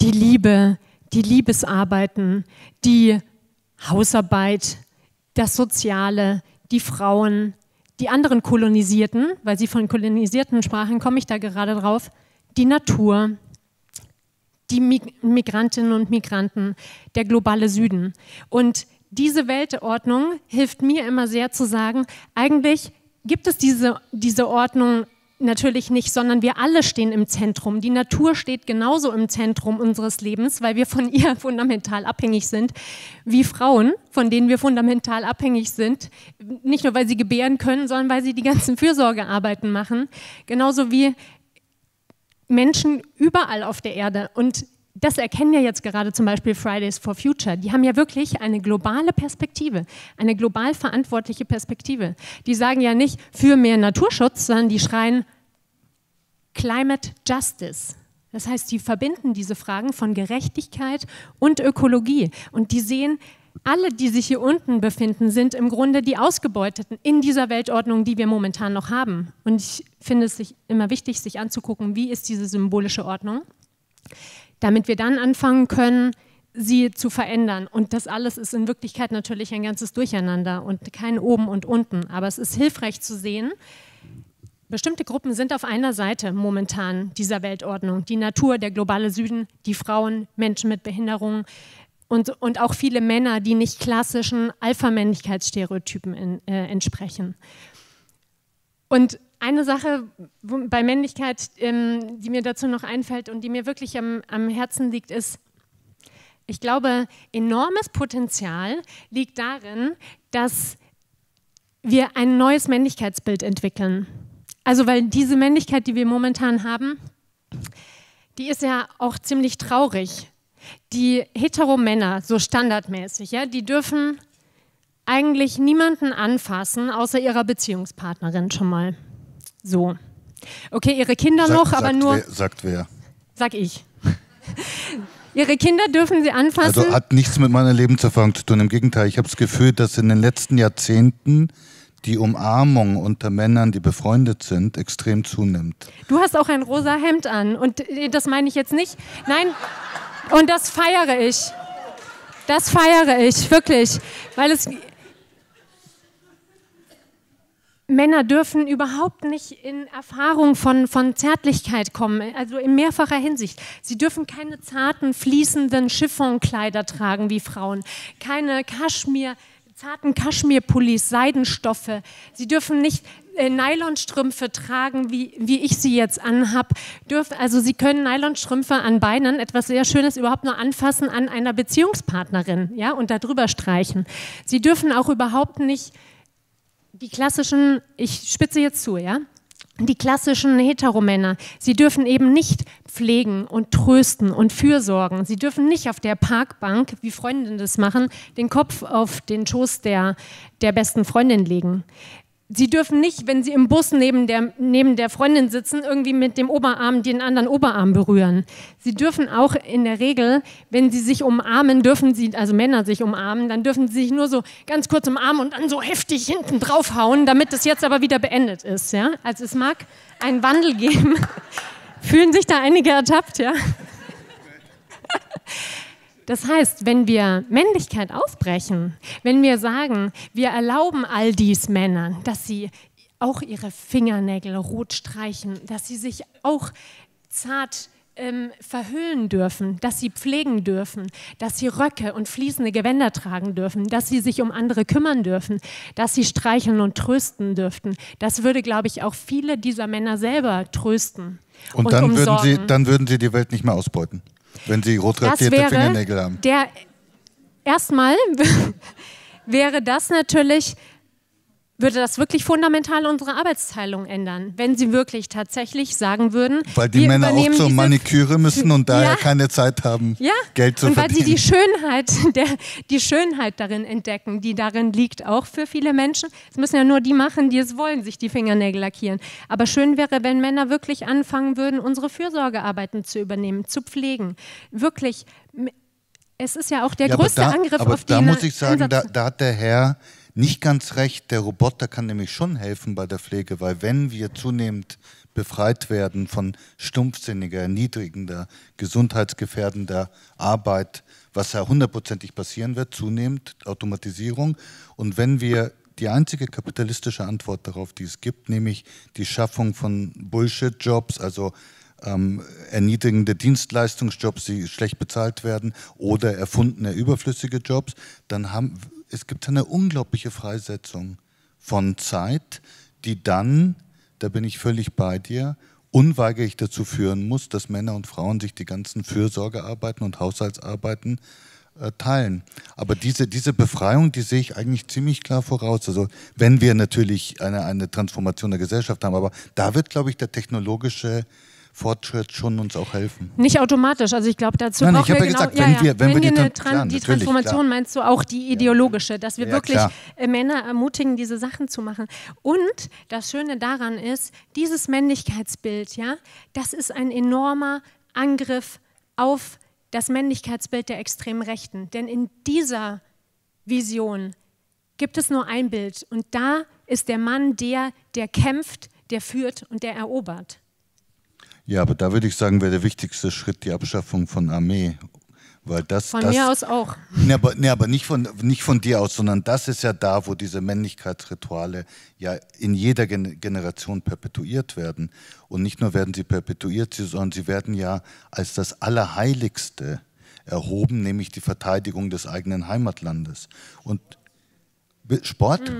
die Liebe, die Liebesarbeiten, die Hausarbeit, das Soziale, die Frauen, die anderen Kolonisierten, weil sie von kolonisierten sprachen, komme ich da gerade drauf, die Natur, die Migrantinnen und Migranten, der globale Süden. Und diese Weltordnung hilft mir immer sehr zu sagen, eigentlich gibt es diese, diese Ordnung natürlich nicht, sondern wir alle stehen im Zentrum. Die Natur steht genauso im Zentrum unseres Lebens, weil wir von ihr fundamental abhängig sind, wie Frauen, von denen wir fundamental abhängig sind. Nicht nur, weil sie gebären können, sondern weil sie die ganzen Fürsorgearbeiten machen. Genauso wie Menschen überall auf der Erde. Und das erkennen ja jetzt gerade zum Beispiel Fridays for Future. Die haben ja wirklich eine globale Perspektive, eine global verantwortliche Perspektive. Die sagen ja nicht für mehr Naturschutz, sondern die schreien Climate Justice. Das heißt, die verbinden diese Fragen von Gerechtigkeit und Ökologie. Und die sehen, alle, die sich hier unten befinden, sind im Grunde die Ausgebeuteten in dieser Weltordnung, die wir momentan noch haben. Und ich finde es immer wichtig, sich anzugucken, wie ist diese symbolische Ordnung damit wir dann anfangen können, sie zu verändern. Und das alles ist in Wirklichkeit natürlich ein ganzes Durcheinander und kein oben und unten. Aber es ist hilfreich zu sehen, bestimmte Gruppen sind auf einer Seite momentan dieser Weltordnung. Die Natur, der globale Süden, die Frauen, Menschen mit Behinderungen und, und auch viele Männer, die nicht klassischen Alpha-Männlichkeitsstereotypen äh, entsprechen. Und eine Sache bei Männlichkeit, ähm, die mir dazu noch einfällt und die mir wirklich am, am Herzen liegt, ist, ich glaube, enormes Potenzial liegt darin, dass wir ein neues Männlichkeitsbild entwickeln. Also weil diese Männlichkeit, die wir momentan haben, die ist ja auch ziemlich traurig. Die Heteromänner, so standardmäßig, ja, die dürfen eigentlich niemanden anfassen, außer ihrer Beziehungspartnerin schon mal. So. Okay, ihre Kinder Sag, noch, aber nur. Wer, sagt wer? Sag ich. Ihre Kinder dürfen sie anfassen. Also hat nichts mit meiner Lebenserfahrung zu tun. Im Gegenteil, ich habe das Gefühl, dass in den letzten Jahrzehnten die Umarmung unter Männern, die befreundet sind, extrem zunimmt. Du hast auch ein rosa Hemd an und äh, das meine ich jetzt nicht. Nein, und das feiere ich. Das feiere ich, wirklich. Weil es Männer dürfen überhaupt nicht in Erfahrung von, von Zärtlichkeit kommen, also in mehrfacher Hinsicht. Sie dürfen keine zarten, fließenden Chiffonkleider tragen wie Frauen, keine Kaschmir, zarten Kaschmirpullis, Seidenstoffe. Sie dürfen nicht äh, Nylonstrümpfe tragen, wie, wie ich sie jetzt anhab. Dürfen, also sie können Nylonstrümpfe an Beinen, etwas sehr Schönes, überhaupt nur anfassen an einer Beziehungspartnerin ja, und darüber streichen. Sie dürfen auch überhaupt nicht die klassischen, ich spitze jetzt zu, ja, die klassischen Heteromänner, sie dürfen eben nicht pflegen und trösten und fürsorgen. Sie dürfen nicht auf der Parkbank, wie Freundinnen das machen, den Kopf auf den Schoß der, der besten Freundin legen. Sie dürfen nicht, wenn Sie im Bus neben der, neben der Freundin sitzen, irgendwie mit dem Oberarm den anderen Oberarm berühren. Sie dürfen auch in der Regel, wenn Sie sich umarmen, dürfen Sie, also Männer sich umarmen, dann dürfen Sie sich nur so ganz kurz umarmen und dann so heftig hinten draufhauen, damit es jetzt aber wieder beendet ist. Ja? Also es mag einen Wandel geben. Fühlen sich da einige ertappt, ja? Das heißt, wenn wir Männlichkeit aufbrechen, wenn wir sagen, wir erlauben all dies Männern, dass sie auch ihre Fingernägel rot streichen, dass sie sich auch zart ähm, verhüllen dürfen, dass sie pflegen dürfen, dass sie Röcke und fließende Gewänder tragen dürfen, dass sie sich um andere kümmern dürfen, dass sie streicheln und trösten dürften. Das würde, glaube ich, auch viele dieser Männer selber trösten. Und, und dann, würden sie, dann würden sie die Welt nicht mehr ausbeuten. Wenn Sie rot radierte Fingernägel haben. Der, erstmal wäre das natürlich würde das wirklich fundamental unsere Arbeitsteilung ändern, wenn sie wirklich tatsächlich sagen würden, weil die Männer auch zur Maniküre müssen und daher ja, keine Zeit haben, ja, Geld zu und verdienen. weil sie die Schönheit, der, die Schönheit darin entdecken, die darin liegt, auch für viele Menschen. Es müssen ja nur die machen, die es wollen, sich die Fingernägel lackieren. Aber schön wäre, wenn Männer wirklich anfangen würden, unsere Fürsorgearbeiten zu übernehmen, zu pflegen, wirklich es ist ja auch der ja, größte da, Angriff aber auf die Da muss ich sagen, da, da, hat der Herr nicht ganz recht. Der Roboter kann nämlich schon helfen bei der Pflege, weil wenn wir zunehmend befreit werden von stumpfsinniger, erniedrigender, gesundheitsgefährdender Arbeit, was ja hundertprozentig passieren wird, zunehmend Automatisierung. Und wenn wir die einzige kapitalistische Antwort darauf, die es gibt, nämlich die Schaffung von Bullshit-Jobs, also ähm, erniedrigende Dienstleistungsjobs, die schlecht bezahlt werden oder erfundene überflüssige Jobs, dann haben es gibt eine unglaubliche Freisetzung von Zeit, die dann, da bin ich völlig bei dir, unweigerlich dazu führen muss, dass Männer und Frauen sich die ganzen Fürsorgearbeiten und Haushaltsarbeiten äh, teilen. Aber diese, diese Befreiung, die sehe ich eigentlich ziemlich klar voraus. Also wenn wir natürlich eine, eine Transformation der Gesellschaft haben, aber da wird, glaube ich, der technologische Fortschritt schon uns auch helfen. Nicht automatisch. Also ich glaube, dazu Nein, brauchen ich wir ja genau, gesagt, wenn ja, wir, wenn, wenn wir die, eine klar, die Transformation klar. meinst du auch die ideologische, dass wir Ja, wirklich klar. äh, Männer ermutigen, diese Sachen zu machen. Und das Schöne daran ist, dieses Männlichkeitsbild, ja, das ist ein enormer Angriff auf das Männlichkeitsbild der extremen Rechten. Denn in dieser Vision gibt es nur ein Bild und da ist der Mann der, der kämpft, der führt und der erobert. Ja, aber da würde ich sagen, wäre der wichtigste Schritt die Abschaffung von Armee. Weil das, Von das, mir aus auch. Nee, aber, nee, aber nicht, von, nicht von dir aus, sondern das ist ja da, wo diese Männlichkeitsrituale ja in jeder Gen Generation perpetuiert werden. Und nicht nur werden sie perpetuiert, sondern sie werden ja als das Allerheiligste erhoben, nämlich die Verteidigung des eigenen Heimatlandes. Und Sport?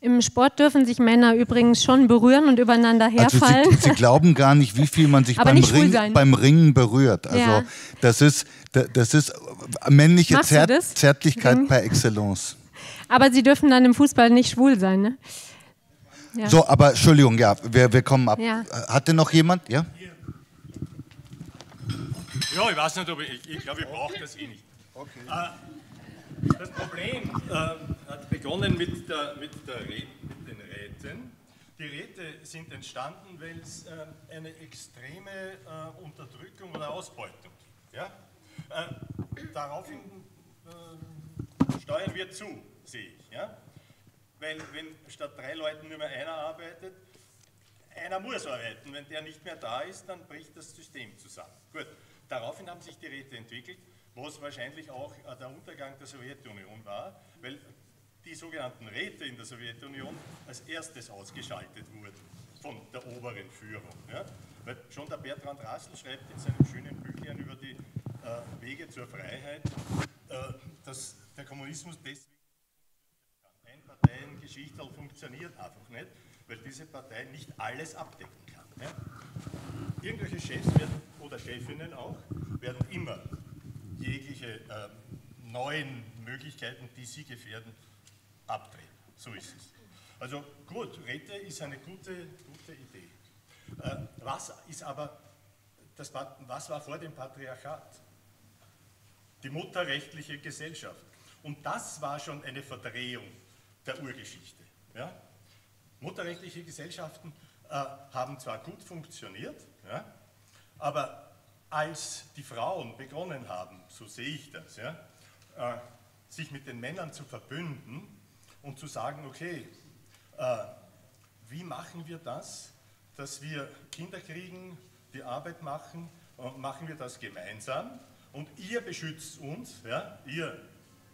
Im Sport dürfen sich Männer übrigens schon berühren und übereinander Also herfallen. sie, sie glauben gar nicht, wie viel man sich beim, Ring, beim Ringen berührt. Also Ja. das ist da- das ist männliche das? Zärtlichkeit Ring? par excellence. Aber sie dürfen dann im Fußball nicht schwul sein, ne? Ja. So, aber Entschuldigung, ja, wir, wir kommen ab. Ja. Hatte noch jemand? Ja? Ja, ich weiß nicht, ob ich, ich glaube, ich brauche das eh nicht. Äh, das Problem äh, hat begonnen mit, der, mit, der mit den Räten. Die Räte sind entstanden, weil es äh, eine extreme äh, Unterdrückung oder Ausbeutung gibt. Ja? Äh, daraufhin äh, steuern wir zu, sehe ich. Ja? Weil wenn statt drei Leuten nur mehr einer arbeitet, einer muss arbeiten. Wenn der nicht mehr da ist, dann bricht das System zusammen. Gut, daraufhin haben sich die Räte entwickelt, was wahrscheinlich auch äh, der Untergang der Sowjetunion war, weil die sogenannten Räte in der Sowjetunion als erstes ausgeschaltet wurden von der oberen Führung. Ja? Weil schon der Bertrand Russell schreibt in seinem schönen Büchlein über die äh, Wege zur Freiheit, äh, dass der Kommunismus deswegen Einparteiengeschichte funktioniert einfach nicht, weil diese Partei nicht alles abdecken kann. Ja? Irgendwelche Chefs werden, oder Chefinnen auch, werden immer jegliche äh, neuen Möglichkeiten, die sie gefährden, abdrehen. So ist es. Also gut, Rente ist eine gute, gute Idee. Äh, was ist aber, das, was war vor dem Patriarchat? die mutterrechtliche Gesellschaft. Und das war schon eine Verdrehung der Urgeschichte. Ja? Mutterrechtliche Gesellschaften äh, haben zwar gut funktioniert, ja, aber als die Frauen begonnen haben, so sehe ich das, ja, äh, sich mit den Männern zu verbünden und zu sagen, okay, äh, wie machen wir das, dass wir Kinder kriegen, die Arbeit machen, und machen wir das gemeinsam und ihr beschützt uns, ja, ihr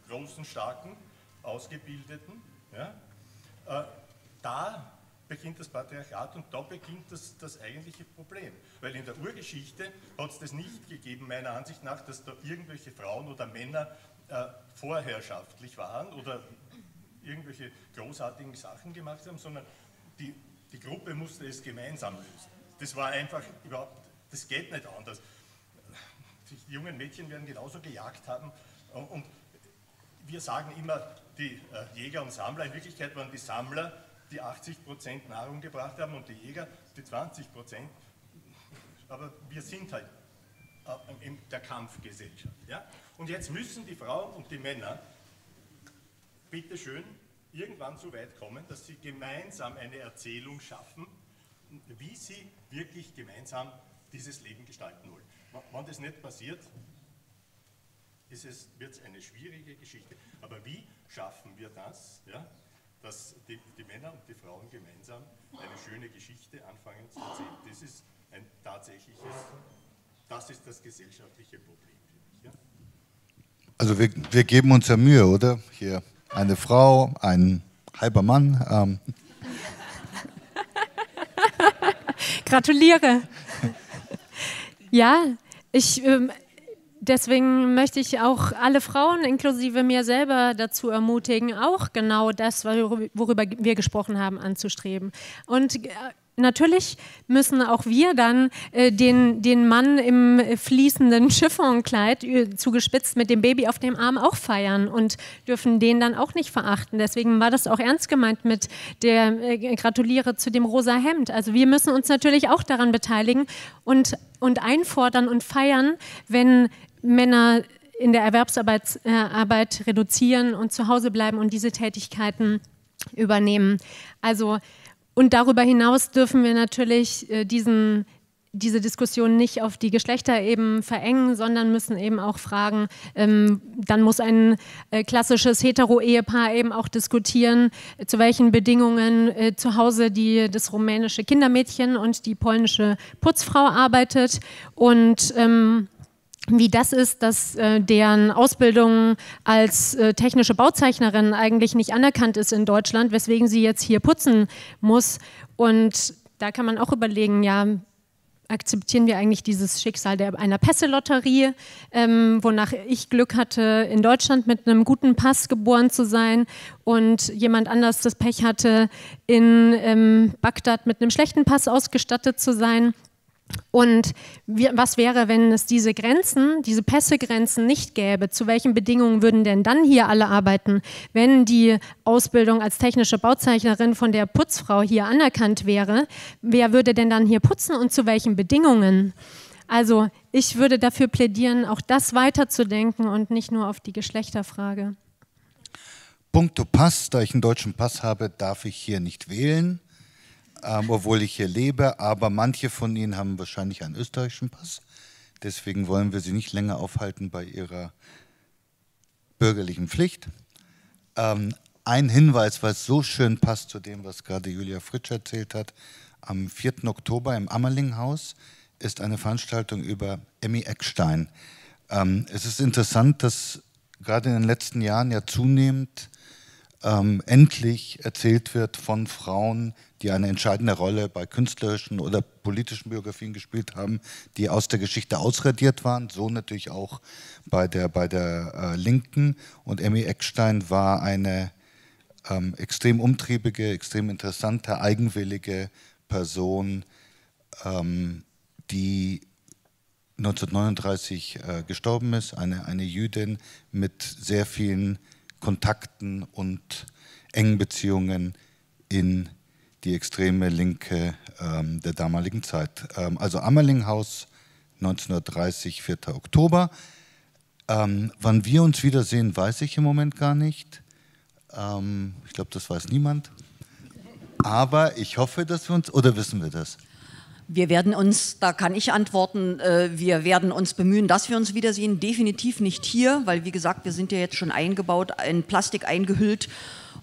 großen, starken, ausgebildeten, ja, äh, da beginnt das Patriarchat und da beginnt das, das eigentliche Problem. Weil in der Urgeschichte hat es das nicht gegeben, meiner Ansicht nach, dass da irgendwelche Frauen oder Männer äh, vorherrschaftlich waren oder irgendwelche großartigen Sachen gemacht haben, sondern die, die Gruppe musste es gemeinsam lösen. Das war einfach überhaupt, das geht nicht anders. Die jungen Mädchen werden genauso gejagt haben und wir sagen immer, die äh, Jäger und Sammler, in Wirklichkeit waren die Sammler, die 80 Prozent Nahrung gebracht haben und die Jäger die 20 Prozent. Aber wir sind halt äh, in der Kampfgesellschaft. Ja? Und jetzt müssen die Frauen und die Männer bitteschön irgendwann so weit kommen, dass sie gemeinsam eine Erzählung schaffen, wie sie wirklich gemeinsam dieses Leben gestalten wollen. Wenn das nicht passiert, wird es eine schwierige Geschichte. Aber wie schaffen wir das, ja, dass die, die Männer und die Frauen gemeinsam eine schöne Geschichte anfangen zu erzählen? Das ist ein tatsächliches, das ist das gesellschaftliche Problem für mich. Ja? Also wir, wir geben uns ja Mühe, oder? Hier eine Frau, ein halber Mann. Ähm, Gratuliere. Ja, ich, ähm, deswegen möchte ich auch alle Frauen, inklusive mir selber, dazu ermutigen, auch genau das, worüber wir gesprochen haben, anzustreben. Und äh, Natürlich müssen auch wir dann äh, den, den Mann im fließenden Chiffonkleid, äh, zugespitzt mit dem Baby auf dem Arm, auch feiern und dürfen den dann auch nicht verachten. Deswegen war das auch ernst gemeint mit der äh, Gratuliere zu dem rosa Hemd. Also wir müssen uns natürlich auch daran beteiligen und, und einfordern und feiern, wenn Männer in der Erwerbsarbeit äh, Arbeit reduzieren und zu Hause bleiben und diese Tätigkeiten übernehmen. Also und darüber hinaus dürfen wir natürlich äh, diesen, diese Diskussion nicht auf die Geschlechter eben verengen, sondern müssen eben auch fragen, ähm, dann muss ein äh, klassisches Hetero-Ehepaar eben auch diskutieren, äh, zu welchen Bedingungen äh, zu Hause die, das rumänische Kindermädchen und die polnische Putzfrau arbeitet und ähm, wie das ist, dass äh, deren Ausbildung als äh, technische Bauzeichnerin eigentlich nicht anerkannt ist in Deutschland, weswegen sie jetzt hier putzen muss. Und da kann man auch überlegen, ja, akzeptieren wir eigentlich dieses Schicksal der, einer Pässe-Lotterie, ähm, wonach ich Glück hatte, in Deutschland mit einem guten Pass geboren zu sein und jemand anders das Pech hatte, in ähm, Bagdad mit einem schlechten Pass ausgestattet zu sein. Und was wäre, wenn es diese Grenzen, diese Pässegrenzen nicht gäbe? Zu welchen Bedingungen würden denn dann hier alle arbeiten, wenn die Ausbildung als technische Bauzeichnerin von der Putzfrau hier anerkannt wäre? Wer würde denn dann hier putzen und zu welchen Bedingungen? Also ich würde dafür plädieren, auch das weiterzudenken und nicht nur auf die Geschlechterfrage. Punkto Pass, da ich einen deutschen Pass habe, darf ich hier nicht wählen ähm, obwohl ich hier lebe. Aber manche von Ihnen haben wahrscheinlich einen österreichischen Pass. Deswegen wollen wir Sie nicht länger aufhalten bei Ihrer bürgerlichen Pflicht. Ähm, ein Hinweis, weil es so schön passt zu dem, was gerade Julia Fritsch erzählt hat. Am 4. Oktober im Ammerlinghaus ist eine Veranstaltung über Emmy Eckstein. Ähm, es ist interessant, dass gerade in den letzten Jahren ja zunehmend ähm, endlich erzählt wird von Frauen, die eine entscheidende Rolle bei künstlerischen oder politischen Biografien gespielt haben, die aus der Geschichte ausradiert waren, so natürlich auch bei der, bei der äh, Linken. Und Emmy Eckstein war eine ähm, extrem umtriebige, extrem interessante, eigenwillige Person, ähm, die 1939 äh, gestorben ist, eine, eine Jüdin mit sehr vielen Kontakten und engen Beziehungen in die extreme Linke ähm, der damaligen Zeit. Ähm, also Ammerlinghaus 1930, 4. Oktober. Ähm, wann wir uns wiedersehen, weiß ich im Moment gar nicht. Ähm, ich glaube, das weiß niemand. Aber ich hoffe, dass wir uns, oder wissen wir das? Wir werden uns, da kann ich antworten, äh, wir werden uns bemühen, dass wir uns wiedersehen. Definitiv nicht hier, weil wie gesagt, wir sind ja jetzt schon eingebaut, in Plastik eingehüllt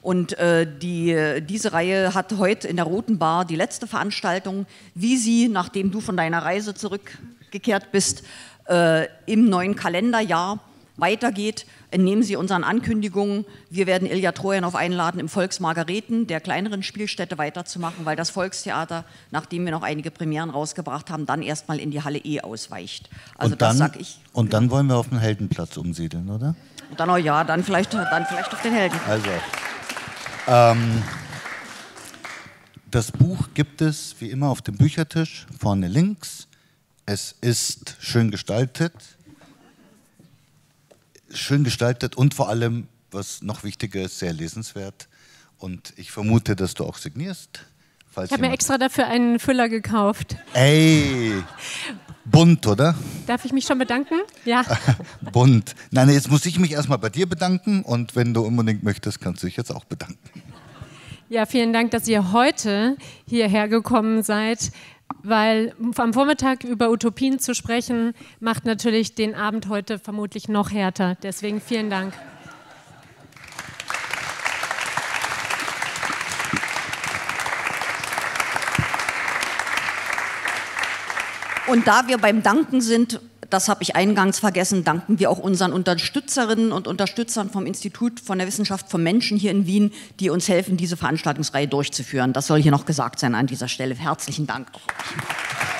und äh, die, diese Reihe hat heute in der Roten Bar die letzte Veranstaltung, wie sie, nachdem du von deiner Reise zurückgekehrt bist, äh, im neuen Kalenderjahr weitergeht. Entnehmen Sie unseren Ankündigungen. Wir werden Ilja Trojanow einladen, im Volksmargareten, der kleineren Spielstätte, weiterzumachen, weil das Volkstheater, nachdem wir noch einige Premieren rausgebracht haben, dann erstmal in die Halle E ausweicht. Also und dann, das sag ich. Und dann wollen wir auf den Heldenplatz umsiedeln, oder? Und dann, oh ja, dann vielleicht, dann vielleicht auf den Helden. Also. Ähm, das Buch gibt es wie immer auf dem Büchertisch, vorne links. Es ist schön gestaltet. Schön gestaltet und vor allem, was noch wichtiger ist, sehr lesenswert. Und ich vermute, dass du auch signierst. ich habe mir extra dafür einen Füller gekauft. Ey, bunt, oder? Darf ich mich schon bedanken? Ja. bunt. Nein, jetzt muss ich mich erstmal bei dir bedanken und wenn du unbedingt möchtest, kannst du dich jetzt auch bedanken. Ja, vielen Dank, dass ihr heute hierher gekommen seid, weil am Vormittag über Utopien zu sprechen, macht natürlich den Abend heute vermutlich noch härter. Deswegen vielen Dank. Und da wir beim Danken sind, das habe ich eingangs vergessen, danken wir auch unseren Unterstützerinnen und Unterstützern vom Institut von der Wissenschaft vom Menschen hier in Wien, die uns helfen, diese Veranstaltungsreihe durchzuführen. Das soll hier noch gesagt sein an dieser Stelle. Herzlichen Dank auch.